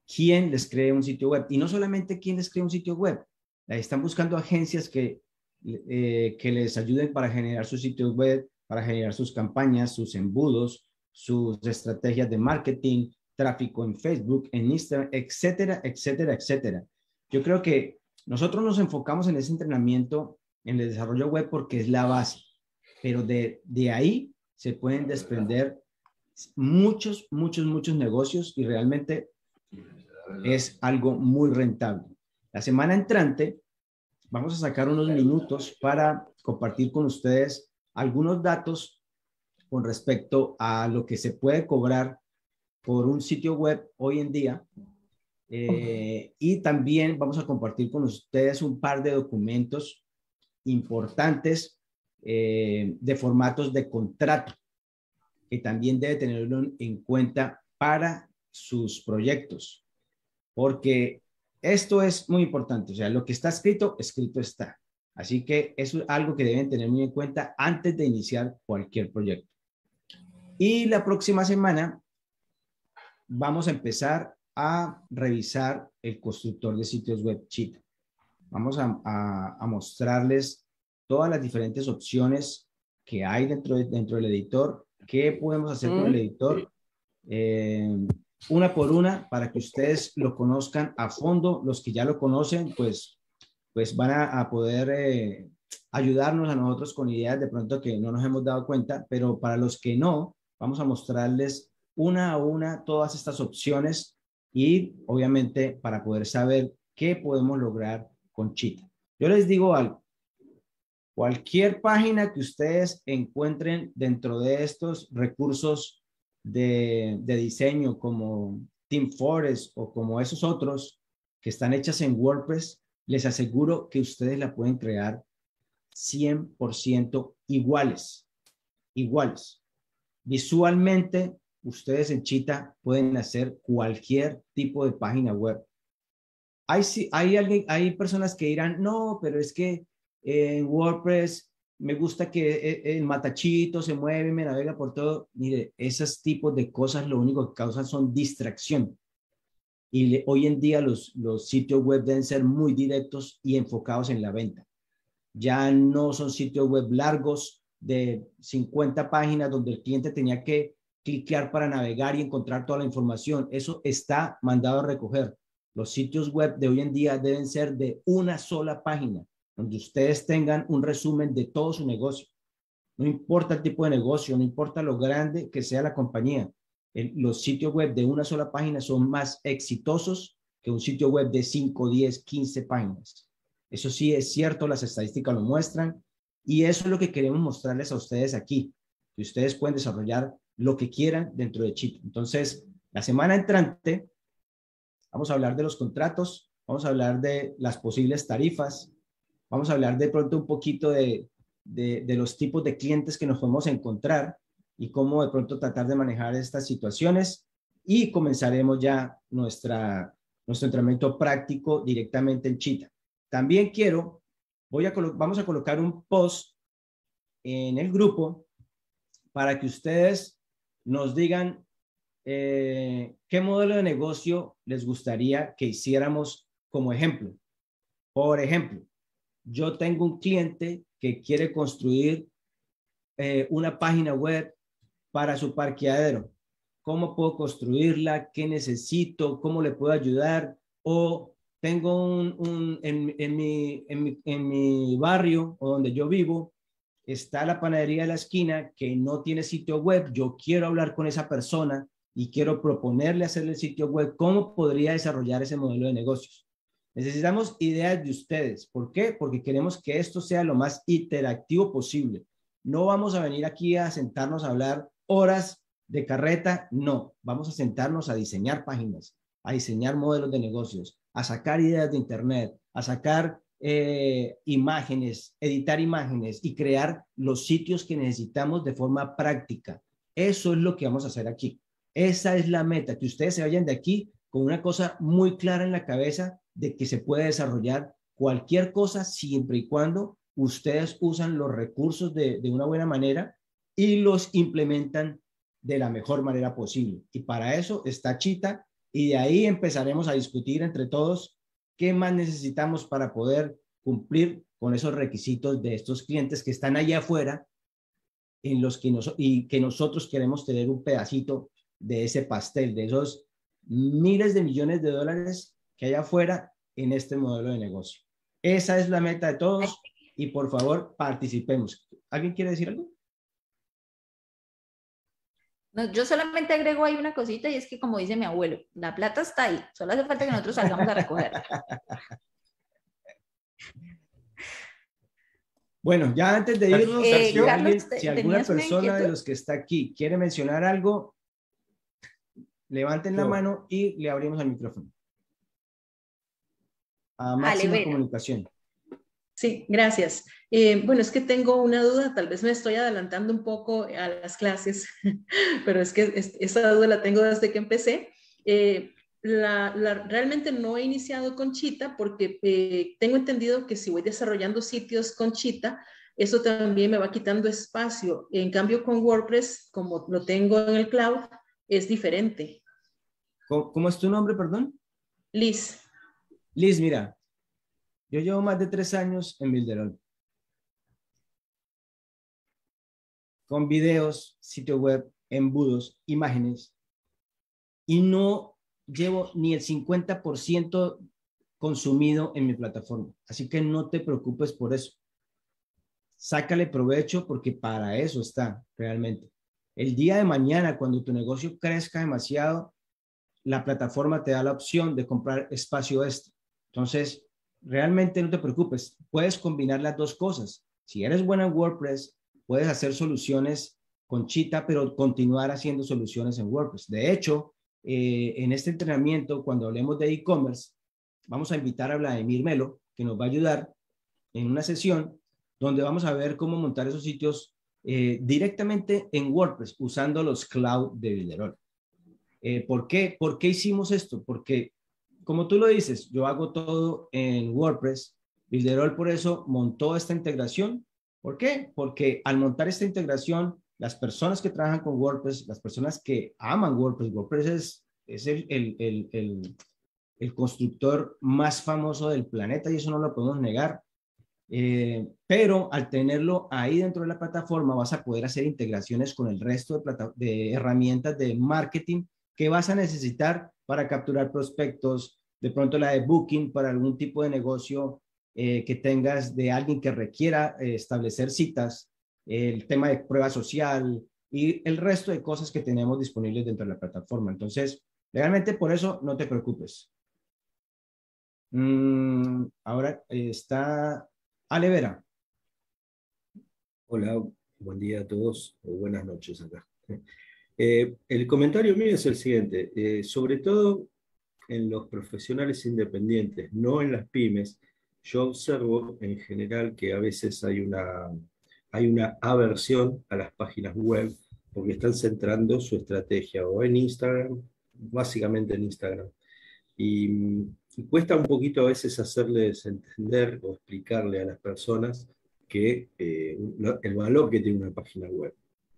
quién les cree un sitio web. Y no solamente quién les cree un sitio web, están buscando agencias que, eh, que les ayuden para generar sus sitios web, para generar sus campañas, sus embudos, sus estrategias de marketing, tráfico en Facebook, en Instagram, etcétera, etcétera, etcétera. Yo creo que nosotros nos enfocamos en ese entrenamiento, en el desarrollo web, porque es la base pero de, de ahí se pueden desprender muchos, muchos, muchos negocios y realmente es algo muy rentable. La semana entrante vamos a sacar unos minutos para compartir con ustedes algunos datos con respecto a lo que se puede cobrar por un sitio web hoy en día. Eh, y también vamos a compartir con ustedes un par de documentos importantes eh, de formatos de contrato, que también debe tenerlo en cuenta para sus proyectos, porque esto es muy importante, o sea, lo que está escrito, escrito está. Así que eso es algo que deben tener muy en cuenta antes de iniciar cualquier proyecto. Y la próxima semana vamos a empezar a revisar el constructor de sitios web Cheat. Vamos a, a mostrarles todas las diferentes opciones que hay dentro, dentro del editor, qué podemos hacer con el editor, eh, una por una, para que ustedes lo conozcan a fondo. Los que ya lo conocen, pues, pues van a, poder eh, ayudarnos a nosotros con ideas de pronto que no nos hemos dado cuenta, pero para los que no, vamos a mostrarles una a una todas estas opciones y obviamente para poder saber qué podemos lograr con Chita. Yo les digo algo, Cualquier página que ustedes encuentren dentro de estos recursos de, diseño como Team Forest o como esos otros que están hechas en WordPress, les aseguro que ustedes la pueden crear 100% iguales, iguales. Visualmente, ustedes en Chita pueden hacer cualquier tipo de página web. Hay, hay, alguien, hay personas que dirán, no, pero es que en WordPress me gusta que e, el matachito se mueve, me navega por todo. Mire, esos tipos de cosas lo único que causan son distracción. y hoy en día los, los sitios web deben ser muy directos y enfocados en la venta. Ya no son sitios web largos de 50 páginas donde el cliente tenía que cliquear para navegar y encontrar toda la información. Eso está mandado a recoger. Los sitios web de hoy en día deben ser de una sola página, donde ustedes tengan un resumen de todo su negocio. No importa el tipo de negocio, no importa lo grande que sea la compañía los sitios web de una sola página son más exitosos que un sitio web de 5, 10, 15 páginas. Eso sí es cierto, las estadísticas lo muestran y eso es lo que queremos mostrarles a ustedes aquí, que ustedes pueden desarrollar lo que quieran dentro de Chip. Entonces, la semana entrante vamos a hablar de los contratos, vamos a hablar de las posibles tarifas, vamos a hablar de pronto un poquito de, de los tipos de clientes que nos podemos encontrar y cómo de pronto tratar de manejar estas situaciones y comenzaremos ya nuestra, nuestro entrenamiento práctico directamente en Chita. También quiero, voy a vamos a colocar un post en el grupo para que ustedes nos digan eh, qué modelo de negocio les gustaría que hiciéramos como ejemplo. Por ejemplo, yo tengo un cliente que quiere construir eh, una página web para su parqueadero. ¿Cómo puedo construirla? ¿Qué necesito? ¿Cómo le puedo ayudar? O tengo un, en, mi, en mi barrio o donde yo vivo, está la panadería de la esquina que no tiene sitio web. Yo quiero hablar con esa persona y quiero proponerle hacerle el sitio web. ¿Cómo podría desarrollar ese modelo de negocios? Necesitamos ideas de ustedes. ¿Por qué? Porque queremos que esto sea lo más interactivo posible. No vamos a venir aquí a sentarnos a hablar horas de carreta, no. Vamos a sentarnos a diseñar páginas, a diseñar modelos de negocios, a sacar ideas de Internet, a sacar eh, imágenes, editar imágenes y crear los sitios que necesitamos de forma práctica. Eso es lo que vamos a hacer aquí. Esa es la meta, que ustedes se vayan de aquí con una cosa muy clara en la cabeza de que se puede desarrollar cualquier cosa siempre y cuando ustedes usan los recursos de, de una buena manera y los implementan de la mejor manera posible. Y para eso está Chita y de ahí empezaremos a discutir entre todos qué más necesitamos para poder cumplir con esos requisitos de estos clientes que están allá afuera en los que y que nosotros queremos tener un pedacito de ese pastel, de esos miles de millones de dólares que hay afuera en este modelo de negocio. Esa es la meta de todos y por favor participemos. ¿Alguien quiere decir algo? No, yo solamente agrego ahí una cosita y es que como dice mi abuelo, la plata está ahí, solo hace falta que nosotros salgamos a recogerla. Bueno, ya antes de irnos, eh, si alguna persona de los que está aquí quiere mencionar algo, levanten la mano y le abrimos el micrófono. A máxima comunicación. Sí, gracias. Eh, bueno, es que tengo una duda, tal vez me estoy adelantando un poco a las clases, pero es que esa duda la tengo desde que empecé. Eh, realmente no he iniciado con Chita porque eh, tengo entendido que si voy desarrollando sitios con Chita, eso también me va quitando espacio. En cambio, con WordPress, como lo tengo en el cloud, es diferente. ¿Cómo, es tu nombre, perdón? Liz. Liz, mira, yo llevo más de tres años en Builderall. Con videos, sitio web, embudos, imágenes. Y no llevo ni el 50% consumido en mi plataforma. Así que no te preocupes por eso. Sácale provecho porque para eso está realmente. El día de mañana, cuando tu negocio crezca demasiado, la plataforma te da la opción de comprar espacio extra. Entonces, realmente no te preocupes, puedes combinar las dos cosas. Si eres buena en WordPress, puedes hacer soluciones con Chita, pero continuar haciendo soluciones en WordPress. De hecho, eh, en este entrenamiento, cuando hablemos de e-commerce, vamos a invitar a Vladimir Melo, que nos va a ayudar en una sesión donde vamos a ver cómo montar esos sitios eh, directamente en WordPress usando los cloud de Builderall. Eh, ¿Por qué? ¿Por qué hicimos esto? Porque como tú lo dices, yo hago todo en WordPress. Builderall por eso montó esta integración. ¿Por qué? Porque al montar esta integración, las personas que trabajan con WordPress, las personas que aman WordPress, WordPress es, es el, el, el, el constructor más famoso del planeta y eso no lo podemos negar. Eh, pero al tenerlo ahí dentro de la plataforma vas a poder hacer integraciones con el resto de, de herramientas de marketing que vas a necesitar para capturar prospectos, de pronto la de Booking para algún tipo de negocio eh, que tengas de alguien que requiera eh, establecer citas, el tema de prueba social y el resto de cosas que tenemos disponibles dentro de la plataforma. Entonces, realmente por eso no te preocupes. Mm, ahora está Ale Vera. Hola, buen día a todos o buenas noches acá. Eh, el comentario mío es el siguiente, sobre todo en los profesionales independientes, no en las pymes, yo observo en general que a veces hay una, hay una aversión a las páginas web porque están centrando su estrategia o en Instagram, básicamente en Instagram. Y, cuesta un poquito a veces hacerles entender o explicarle a las personas que eh, el valor que tiene una página web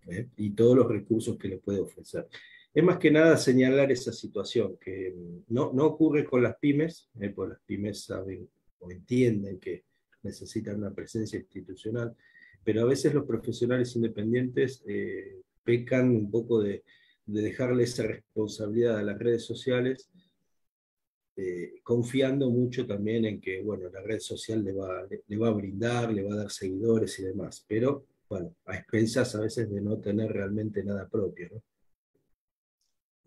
¿eh? y todos los recursos que le puede ofrecer. Es más que nada señalar esa situación, que no, no ocurre con las pymes, ¿eh? las pymes saben o entienden que necesitan una presencia institucional, pero a veces los profesionales independientes eh, pecan un poco de, de, dejarle esa responsabilidad a las redes sociales, eh, confiando mucho también en que, bueno, la red social le va, le, va a brindar, le va a dar seguidores y demás, pero, bueno, a expensas a veces de no tener realmente nada propio, ¿no?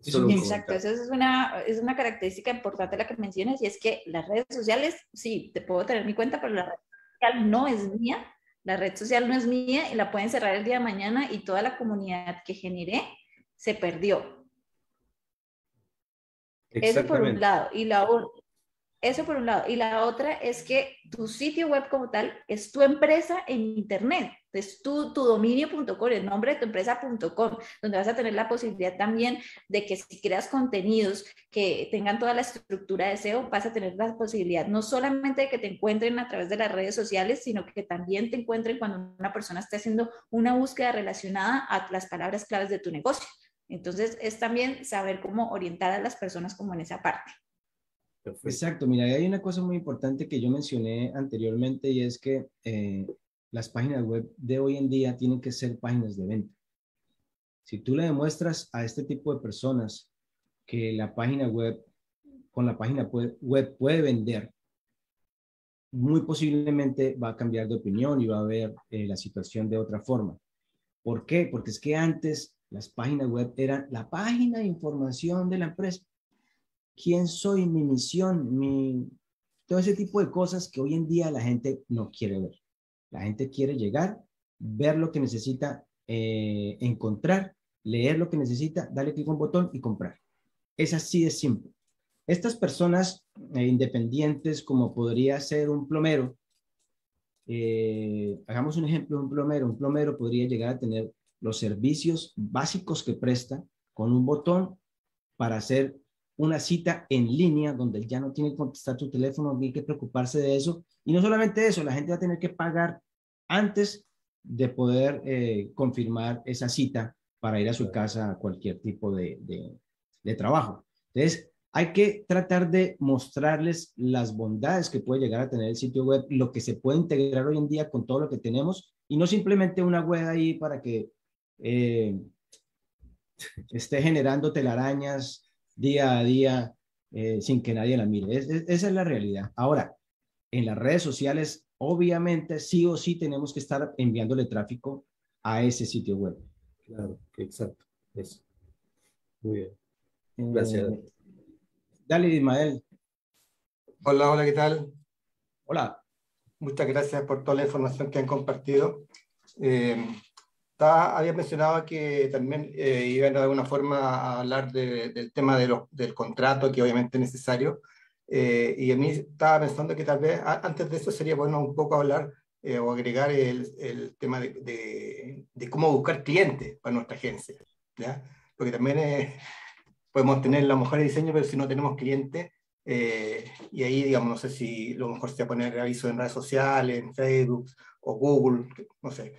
Exacto, esa es una, es una característica importante la que mencionas y es que las redes sociales, sí, te puedo tener mi cuenta, pero la red social no es mía, la red social no es mía y la pueden cerrar el día de mañana y toda la comunidad que generé se perdió. Eso por un lado. Y la, eso por un lado. Y la otra es que tu sitio web como tal es tu empresa en Internet. Es tu, tu dominio.com, el nombre de tu empresa.com, donde vas a tener la posibilidad también de que si creas contenidos que tengan toda la estructura de SEO, vas a tener la posibilidad no solamente de que te encuentren a través de las redes sociales, sino que también te encuentren cuando una persona esté haciendo una búsqueda relacionada a las palabras claves de tu negocio. Entonces, es también saber cómo orientar a las personas como en esa parte. Exacto, mira, hay una cosa muy importante que yo mencioné anteriormente y es que eh, las páginas web de hoy en día tienen que ser páginas de venta. Si tú le demuestras a este tipo de personas que la página web, con la página web puede vender, muy posiblemente va a cambiar de opinión y va a ver eh, la situación de otra forma. ¿Por qué? Porque es que antes las páginas web eran la página de información de la empresa quién soy, mi misión, mi, todo ese tipo de cosas que hoy en día la gente no quiere ver. La gente quiere llegar, ver lo que necesita eh, encontrar, leer lo que necesita, darle clic a un botón y comprar. Es así de simple. Estas personas eh, independientes, como podría ser un plomero, eh, hagamos un ejemplo de un plomero. Un plomero podría llegar a tener los servicios básicos que presta con un botón para hacer una cita en línea donde ya no tiene que contestar tu teléfono, no hay que preocuparse de eso. Y no solamente eso, la gente va a tener que pagar antes de poder eh, confirmar esa cita para ir a su casa a cualquier tipo de, de, trabajo. Entonces, hay que tratar de mostrarles las bondades que puede llegar a tener el sitio web, lo que se puede integrar hoy en día con todo lo que tenemos y no simplemente una web ahí para que eh, esté generando telarañas día a día eh, sin que nadie la mire. esa es la realidad. Ahora, en las redes sociales, obviamente, sí o sí tenemos que estar enviándole tráfico a ese sitio web. Claro, exacto. Eso. Muy bien. Eh, Gracias. dale, Ismael. Hola, hola, ¿qué tal? Hola. Muchas gracias por toda la información que han compartido. Eh, había mencionado que también eh, iban de alguna forma a hablar del tema de los, del contrato, que obviamente es necesario. Eh, y a mí estaba pensando que tal vez antes de eso sería bueno un poco hablar eh, o agregar el, el tema de, de, cómo buscar clientes para nuestra agencia. ¿ya? Porque también podemos tener la mejor diseño, pero si no tenemos clientes, y ahí, digamos, no sé si lo mejor sea poner aviso en redes sociales, en Facebook o Google, no sé.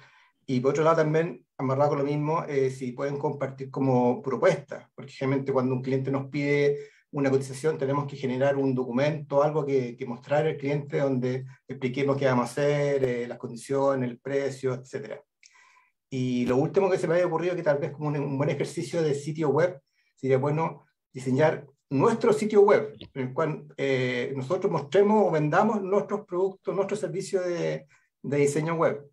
Y por otro lado también, amarrado con lo mismo, eh, si pueden compartir como propuesta, porque generalmente cuando un cliente nos pide una cotización, tenemos que generar un documento, algo que, que mostrar al cliente donde expliquemos qué vamos a hacer, eh, las condiciones, el precio, etc. Y lo último que se me había ocurrido, que tal vez como un, buen ejercicio de sitio web, sería bueno diseñar nuestro sitio web, en el cual eh, nosotros mostremos o vendamos nuestros productos, nuestro servicio de, de diseño web.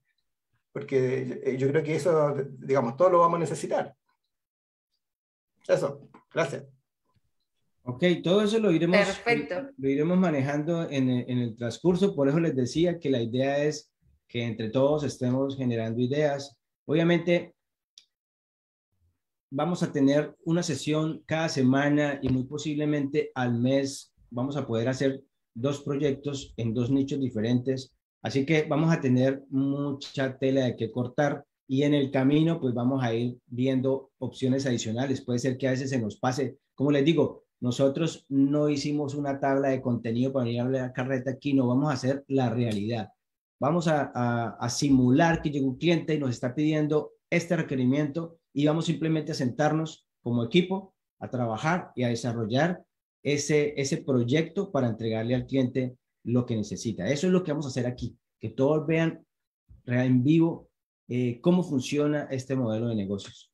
Porque eh, yo creo que eso, digamos, todo lo vamos a necesitar. Eso, gracias. Ok, todo eso lo iremos, Lo iremos manejando en el, en el, transcurso, por eso les decía que la idea es que entre todos estemos generando ideas. Obviamente, vamos a tener una sesión cada semana y muy posiblemente al mes vamos a poder hacer dos proyectos en dos nichos diferentes. Así que vamos a tener mucha tela de que cortar y en el camino pues vamos a ir viendo opciones adicionales. Puede ser que a veces se nos pase, como les digo, nosotros no hicimos una tabla de contenido para ir a la carreta aquí, no vamos a hacer la realidad. Vamos a, simular que llegó un cliente y nos está pidiendo este requerimiento y vamos simplemente a sentarnos como equipo a trabajar y a desarrollar ese, ese proyecto para entregarle al cliente lo que necesita. Eso es lo que vamos a hacer aquí, que todos vean en vivo eh, cómo funciona este modelo de negocios.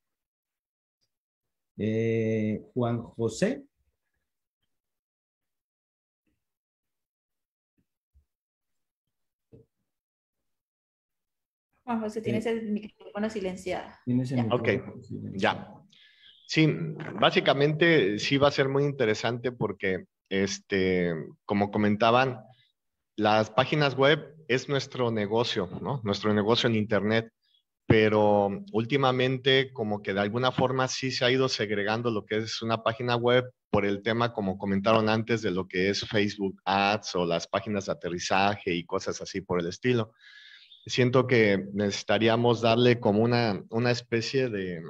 Eh, Juan José. Juan José, tienes el micrófono silenciado. ok, ya. Sí, básicamente sí va a ser muy interesante porque, este, como comentaban, las páginas web es nuestro negocio, ¿no? Nuestro negocio en Internet, pero últimamente como que de alguna forma sí se ha ido segregando lo que es una página web por el tema, como comentaron antes, de lo que es Facebook Ads o las páginas de aterrizaje y cosas así por el estilo siento que necesitaríamos darle como una, una especie de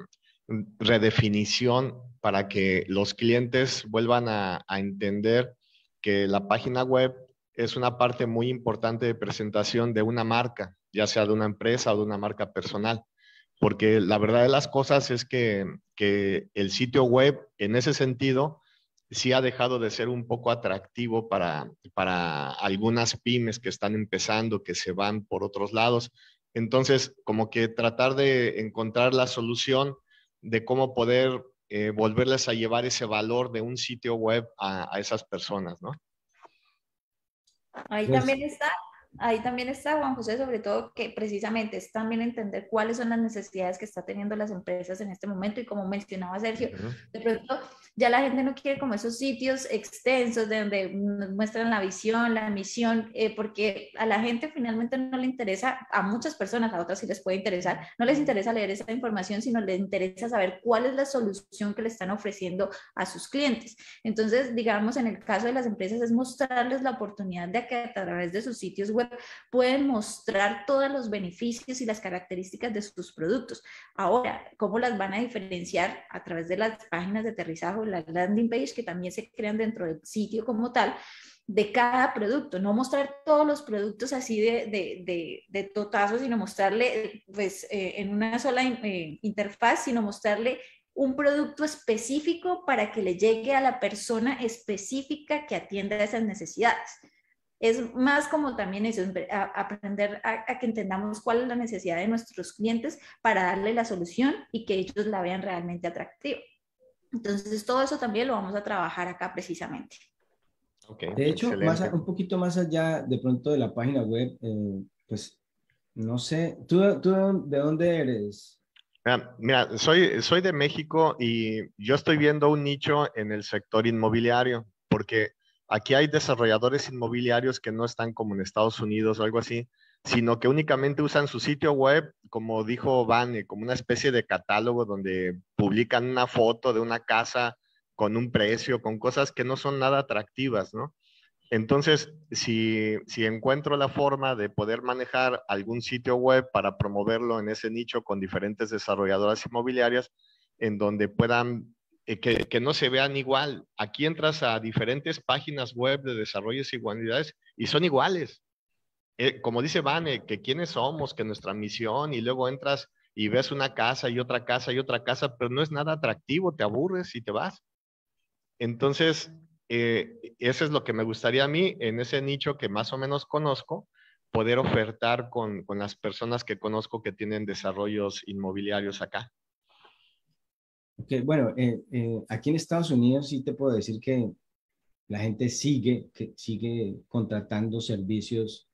redefinición para que los clientes vuelvan a, a, entender que la página web es una parte muy importante de presentación de una marca, ya sea de una empresa o de una marca personal. Porque la verdad de las cosas es que, que el sitio web, en ese sentido, sí ha dejado de ser un poco atractivo para, para algunas pymes que están empezando, que se van por otros lados. Entonces, como que tratar de encontrar la solución de cómo poder eh, volverles a llevar ese valor de un sitio web a, a esas personas, ¿no? Ahí pues también está ahí también está Juan José, sobre todo que precisamente es también entender cuáles son las necesidades que está teniendo las empresas en este momento y como mencionaba Sergio, de pronto ya la gente no quiere como esos sitios extensos de donde muestran la visión, la misión, eh, porque a la gente finalmente no le interesa, a muchas personas, a otras sí les puede interesar, no les interesa leer esa información, sino les interesa saber cuál es la solución que le están ofreciendo a sus clientes. Entonces, digamos, en el caso de las empresas es mostrarles la oportunidad de que a través de sus sitios web pueden mostrar todos los beneficios y las características de sus productos. Ahora, ¿cómo las van a diferenciar? A través de las páginas de aterrizaje o las landing page que también se crean dentro del sitio como tal de cada producto, no mostrar todos los productos así de, de, de, totazo, sino mostrarle pues, eh, en una sola eh, interfaz, sino mostrarle un producto específico para que le llegue a la persona específica que atienda esas necesidades es más como también eso, aprender a, que entendamos cuál es la necesidad de nuestros clientes para darle la solución y que ellos la vean realmente atractiva. Entonces, todo eso también lo vamos a trabajar acá precisamente. de hecho, más, un poquito más allá de pronto de la página web, eh, pues no sé, ¿tú, ¿tú, de dónde eres? Mira, soy, soy de México y yo estoy viendo un nicho en el sector inmobiliario, porque Aquí hay desarrolladores inmobiliarios que no están como en Estados Unidos o algo así, sino que únicamente usan su sitio web, como dijo Van, como una especie de catálogo donde publican una foto de una casa con un precio, con cosas que no son nada atractivas, ¿no? Entonces, si, si encuentro la forma de poder manejar algún sitio web para promoverlo en ese nicho con diferentes desarrolladoras inmobiliarias, en donde puedan eh, que, no se vean igual. Aquí entras a diferentes páginas web de desarrollos y igualdades y son iguales. Eh, como dice Vane, que quiénes somos, que nuestra misión, y luego entras y ves una casa y otra casa y otra casa, pero no es nada atractivo, te aburres y te vas. Entonces, eh, eso es lo que me gustaría a mí en ese nicho que más o menos conozco, poder ofertar con, con las personas que conozco que tienen desarrollos inmobiliarios acá. Okay, bueno, eh, eh, aquí en Estados Unidos sí te puedo decir que la gente sigue, que sigue contratando servicios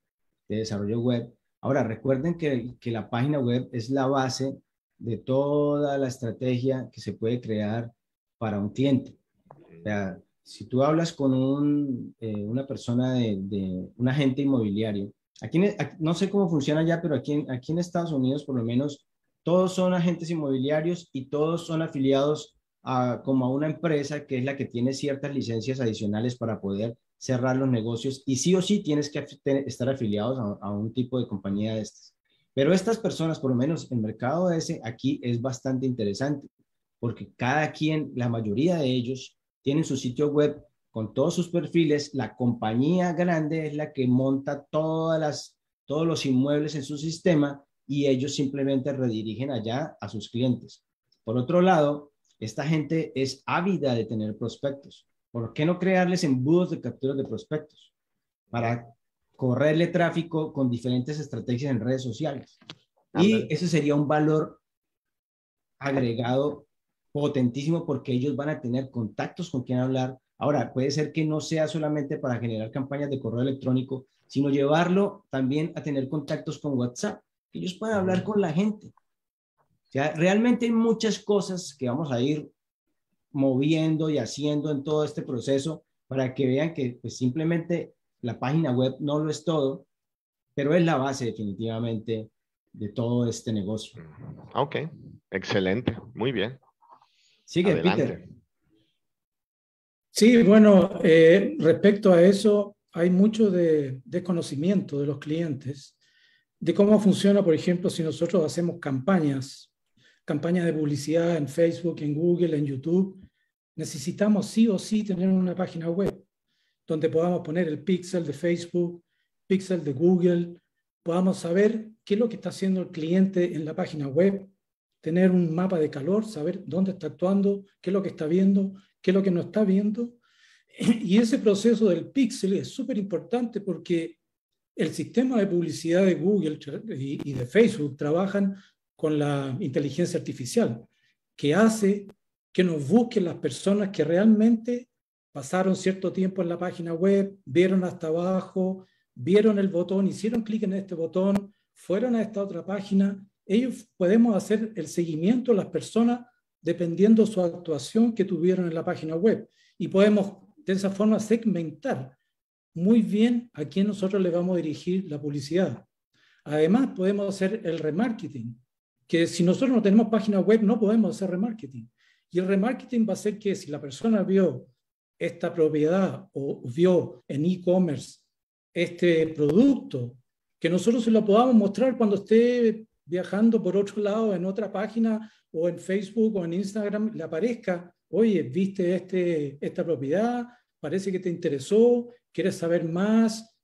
de desarrollo web. Ahora, recuerden que, que la página web es la base de toda la estrategia que se puede crear para un cliente. O sea, si tú hablas con un, eh, una persona de, de, un agente inmobiliario, aquí, no sé cómo funciona ya, pero aquí, aquí en Estados Unidos por lo menos todos son agentes inmobiliarios y todos son afiliados a, como a una empresa que es la que tiene ciertas licencias adicionales para poder cerrar los negocios y sí o sí tienes que estar afiliados a, un tipo de compañía de estas. Pero estas personas, por lo menos el mercado de ese aquí es bastante interesante porque cada quien, la mayoría de ellos, tienen su sitio web con todos sus perfiles. La compañía grande es la que monta todas las, todos los inmuebles en su sistema y ellos simplemente redirigen allá a sus clientes. Por otro lado, esta gente es ávida de tener prospectos. ¿Por qué no crearles embudos de capturas de prospectos? Para correrle tráfico con diferentes estrategias en redes sociales. Y ese sería un valor agregado potentísimo porque ellos van a tener contactos con quien hablar. Ahora, puede ser que no sea solamente para generar campañas de correo electrónico, sino llevarlo también a tener contactos con WhatsApp, que ellos puedan hablar con la gente. O sea, realmente hay muchas cosas que vamos a ir moviendo y haciendo en todo este proceso para que vean que pues, simplemente la página web no lo es todo, pero es la base definitivamente de todo este negocio. Ok, excelente, muy bien. Sigue, Peter. Sí, bueno, eh, respecto a eso, hay mucho de desconocimiento de los clientes de cómo funciona, por ejemplo, si nosotros hacemos campañas, campañas de publicidad en Facebook, en Google, en YouTube, necesitamos sí o sí tener una página web donde podamos poner el pixel de Facebook, pixel de Google, podamos saber qué es lo que está haciendo el cliente en la página web, tener un mapa de calor, saber dónde está actuando, qué es lo que está viendo, qué es lo que no está viendo. Y ese proceso del pixel es súper importante porque el sistema de publicidad de Google y de Facebook trabajan con la inteligencia artificial, que hace que nos busquen las personas que realmente pasaron cierto tiempo en la página web, vieron hasta abajo, vieron el botón, hicieron clic en este botón, fueron a esta otra página ellos podemos hacer el seguimiento a las personas dependiendo su actuación que tuvieron en la página web. Y podemos de esa forma segmentar muy bien a quién nosotros le vamos a dirigir la publicidad. Además, podemos hacer el remarketing, que si nosotros no tenemos página web no podemos hacer remarketing. Y el remarketing va a ser que si la persona vio esta propiedad o vio en e-commerce este producto, que nosotros se lo podamos mostrar cuando esté viajando por otro lado en otra página o en Facebook o en Instagram le aparezca, oye, viste este, esta propiedad, parece que te interesó, quieres saber más.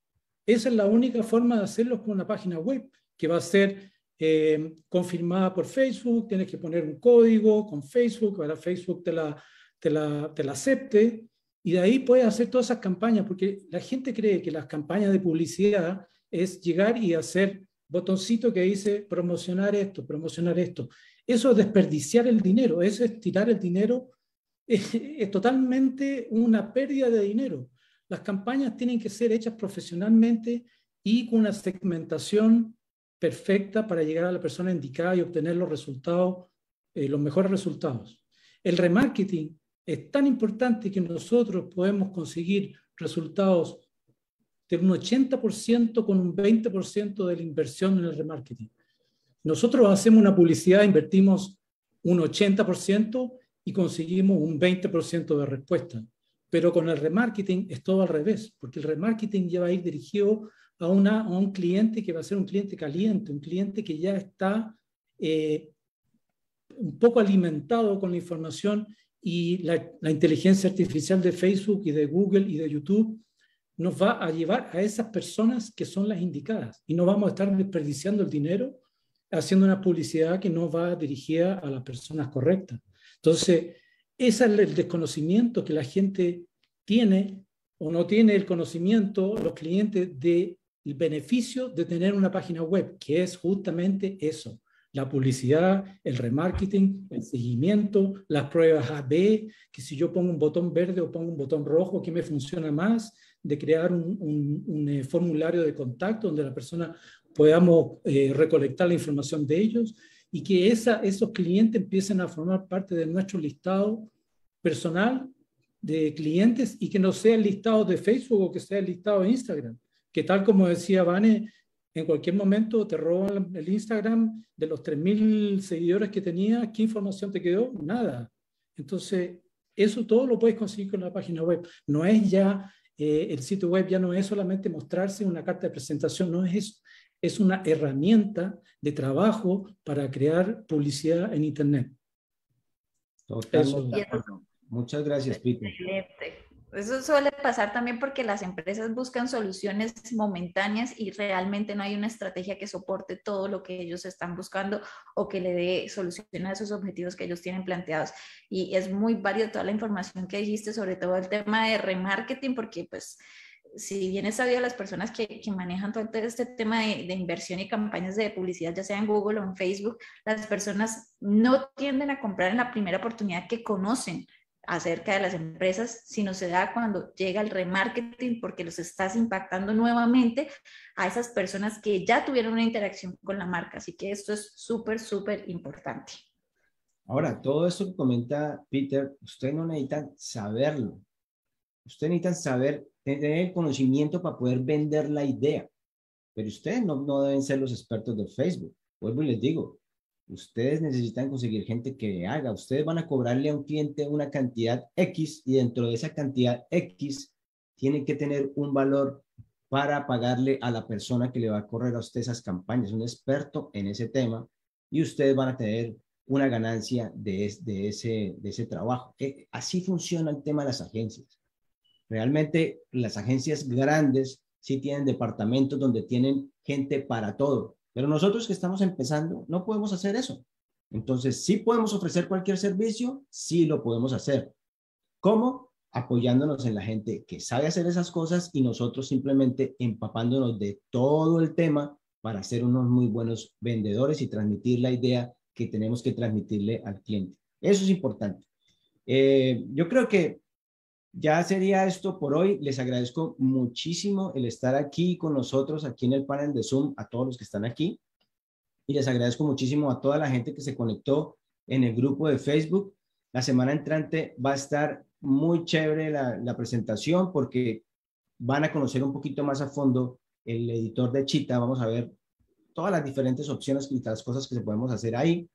Esa es la única forma de hacerlo con una página web que va a ser eh, confirmada por Facebook, tienes que poner un código con Facebook para Facebook te la, te la, te la acepte y de ahí puedes hacer todas esas campañas, porque la gente cree que las campañas de publicidad es llegar y hacer botoncito que dice promocionar esto, promocionar esto. Eso es desperdiciar el dinero, eso es tirar el dinero, es, totalmente una pérdida de dinero. Las campañas tienen que ser hechas profesionalmente y con una segmentación perfecta para llegar a la persona indicada y obtener los resultados, eh, los mejores resultados. El remarketing es tan importante que nosotros podemos conseguir resultados de un 80% con un 20% de la inversión en el remarketing. Nosotros hacemos una publicidad, invertimos un 80% y conseguimos un 20% de respuesta. Pero con el remarketing es todo al revés, porque el remarketing ya va a ir dirigido a, una, a un cliente que va a ser un cliente caliente, un cliente que ya está eh, un poco alimentado con la información y la, la inteligencia artificial de Facebook y de Google y de YouTube nos va a llevar a esas personas que son las indicadas y no vamos a estar desperdiciando el dinero haciendo una publicidad que no va dirigida a las personas correctas. Entonces, ese es el desconocimiento que la gente tiene o no tiene el conocimiento los clientes del beneficio de tener una página web, que es justamente eso, la publicidad, el remarketing, el seguimiento, las pruebas A-B, que si yo pongo un botón verde o pongo un botón rojo, ¿qué me funciona más? De crear un, eh, formulario de contacto donde la persona podamos eh, recolectar la información de ellos y que esa, esos clientes empiecen a formar parte de nuestro listado personal de clientes y que no sea el listado de Facebook o que sea el listado de Instagram, que tal como decía Vane, en cualquier momento te roban el Instagram de los 3.000 seguidores que tenía, ¿qué información te quedó? Nada. Entonces, eso todo lo puedes conseguir con la página web. No es ya, eh, el sitio web ya no es solamente mostrarse una carta de presentación, no es eso. Es una herramienta de trabajo para crear publicidad en Internet. Muchas gracias, Peter. Eso suele pasar también porque las empresas buscan soluciones momentáneas y realmente no hay una estrategia que soporte todo lo que ellos están buscando o que le dé solución a esos objetivos que ellos tienen planteados. Y es muy válida toda la información que dijiste, sobre todo el tema de remarketing, porque pues si bien es sabido las personas que, manejan todo este tema de, de, inversión y campañas de publicidad, ya sea en Google o en Facebook, las personas no tienden a comprar en la primera oportunidad que conocen acerca de las empresas, sino se da cuando llega el remarketing porque los estás impactando nuevamente a esas personas que ya tuvieron una interacción con la marca. Así que esto es súper, súper importante. Ahora, todo esto que comenta Peter, usted no necesita saberlo. Usted necesita saber, tener el conocimiento para poder vender la idea. Pero ustedes no, no deben ser los expertos de Facebook. Vuelvo y les digo, Ustedes necesitan conseguir gente que haga. Ustedes van a cobrarle a un cliente una cantidad X y dentro de esa cantidad X tienen que tener un valor para pagarle a la persona que le va a correr a usted esas campañas, un experto en ese tema, y ustedes van a tener una ganancia de, ese, trabajo. Así funciona el tema de las agencias. Realmente las agencias grandes sí tienen departamentos donde tienen gente para todo. Pero nosotros que estamos empezando, no podemos hacer eso. Entonces, sí podemos ofrecer cualquier servicio, sí lo podemos hacer. ¿Cómo? Apoyándonos en la gente que sabe hacer esas cosas y nosotros simplemente empapándonos de todo el tema para ser unos muy buenos vendedores y transmitir la idea que tenemos que transmitirle al cliente. Eso es importante. Eh, yo creo que ya sería esto por hoy. Les agradezco muchísimo el estar aquí con nosotros, aquí en el panel de Zoom, a todos los que están aquí. Y les agradezco muchísimo a toda la gente que se conectó en el grupo de Facebook. La semana entrante va a estar muy chévere la, presentación porque van a conocer un poquito más a fondo el editor de Chita. Vamos a ver todas las diferentes opciones y las cosas que se podemos hacer ahí.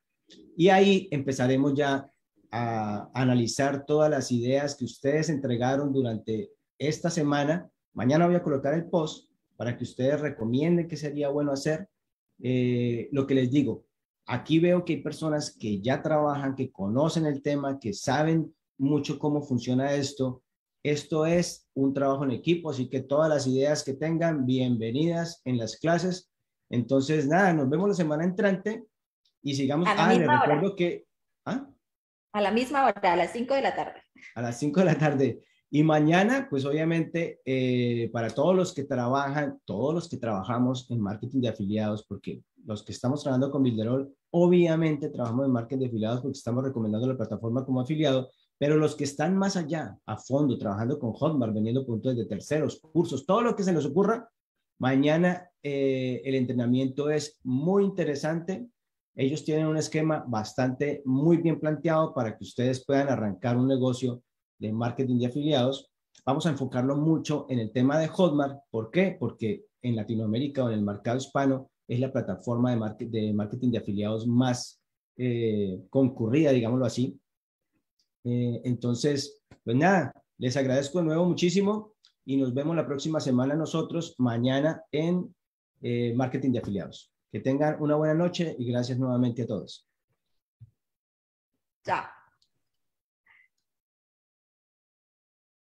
Y ahí empezaremos ya a analizar todas las ideas que ustedes entregaron durante esta semana. Mañana voy a colocar el post para que ustedes recomienden qué sería bueno hacer. Eh, lo que les digo, aquí veo que hay personas que ya trabajan, que conocen el tema, que saben mucho cómo funciona esto. Esto es un trabajo en equipo, así que todas las ideas que tengan, bienvenidas en las clases. Entonces, nada, nos vemos la semana entrante y sigamos. A ah, les recuerdo que... ¿ah? A la misma hora, a las 5 de la tarde. A las 5 de la tarde. Y mañana, pues obviamente, eh, para todos los que trabajan, todos los que trabajamos en marketing de afiliados, porque los que estamos trabajando con Builderall, obviamente trabajamos en marketing de afiliados porque estamos recomendando la plataforma como afiliado, pero los que están más allá, a fondo, trabajando con Hotmart, vendiendo puntos de terceros, cursos, todo lo que se nos ocurra, mañana eh, el entrenamiento es muy interesante. Ellos tienen un esquema bastante muy bien planteado para que ustedes puedan arrancar un negocio de marketing de afiliados. Vamos a enfocarlo mucho en el tema de Hotmart. ¿Por qué? Porque en Latinoamérica o en el mercado hispano es la plataforma de, marketing de afiliados más eh, concurrida, digámoslo así. Eh, entonces, pues nada, les agradezco de nuevo muchísimo y nos vemos la próxima semana nosotros, mañana en eh, marketing de afiliados. Que tengan una buena noche y gracias nuevamente a todos. Chao.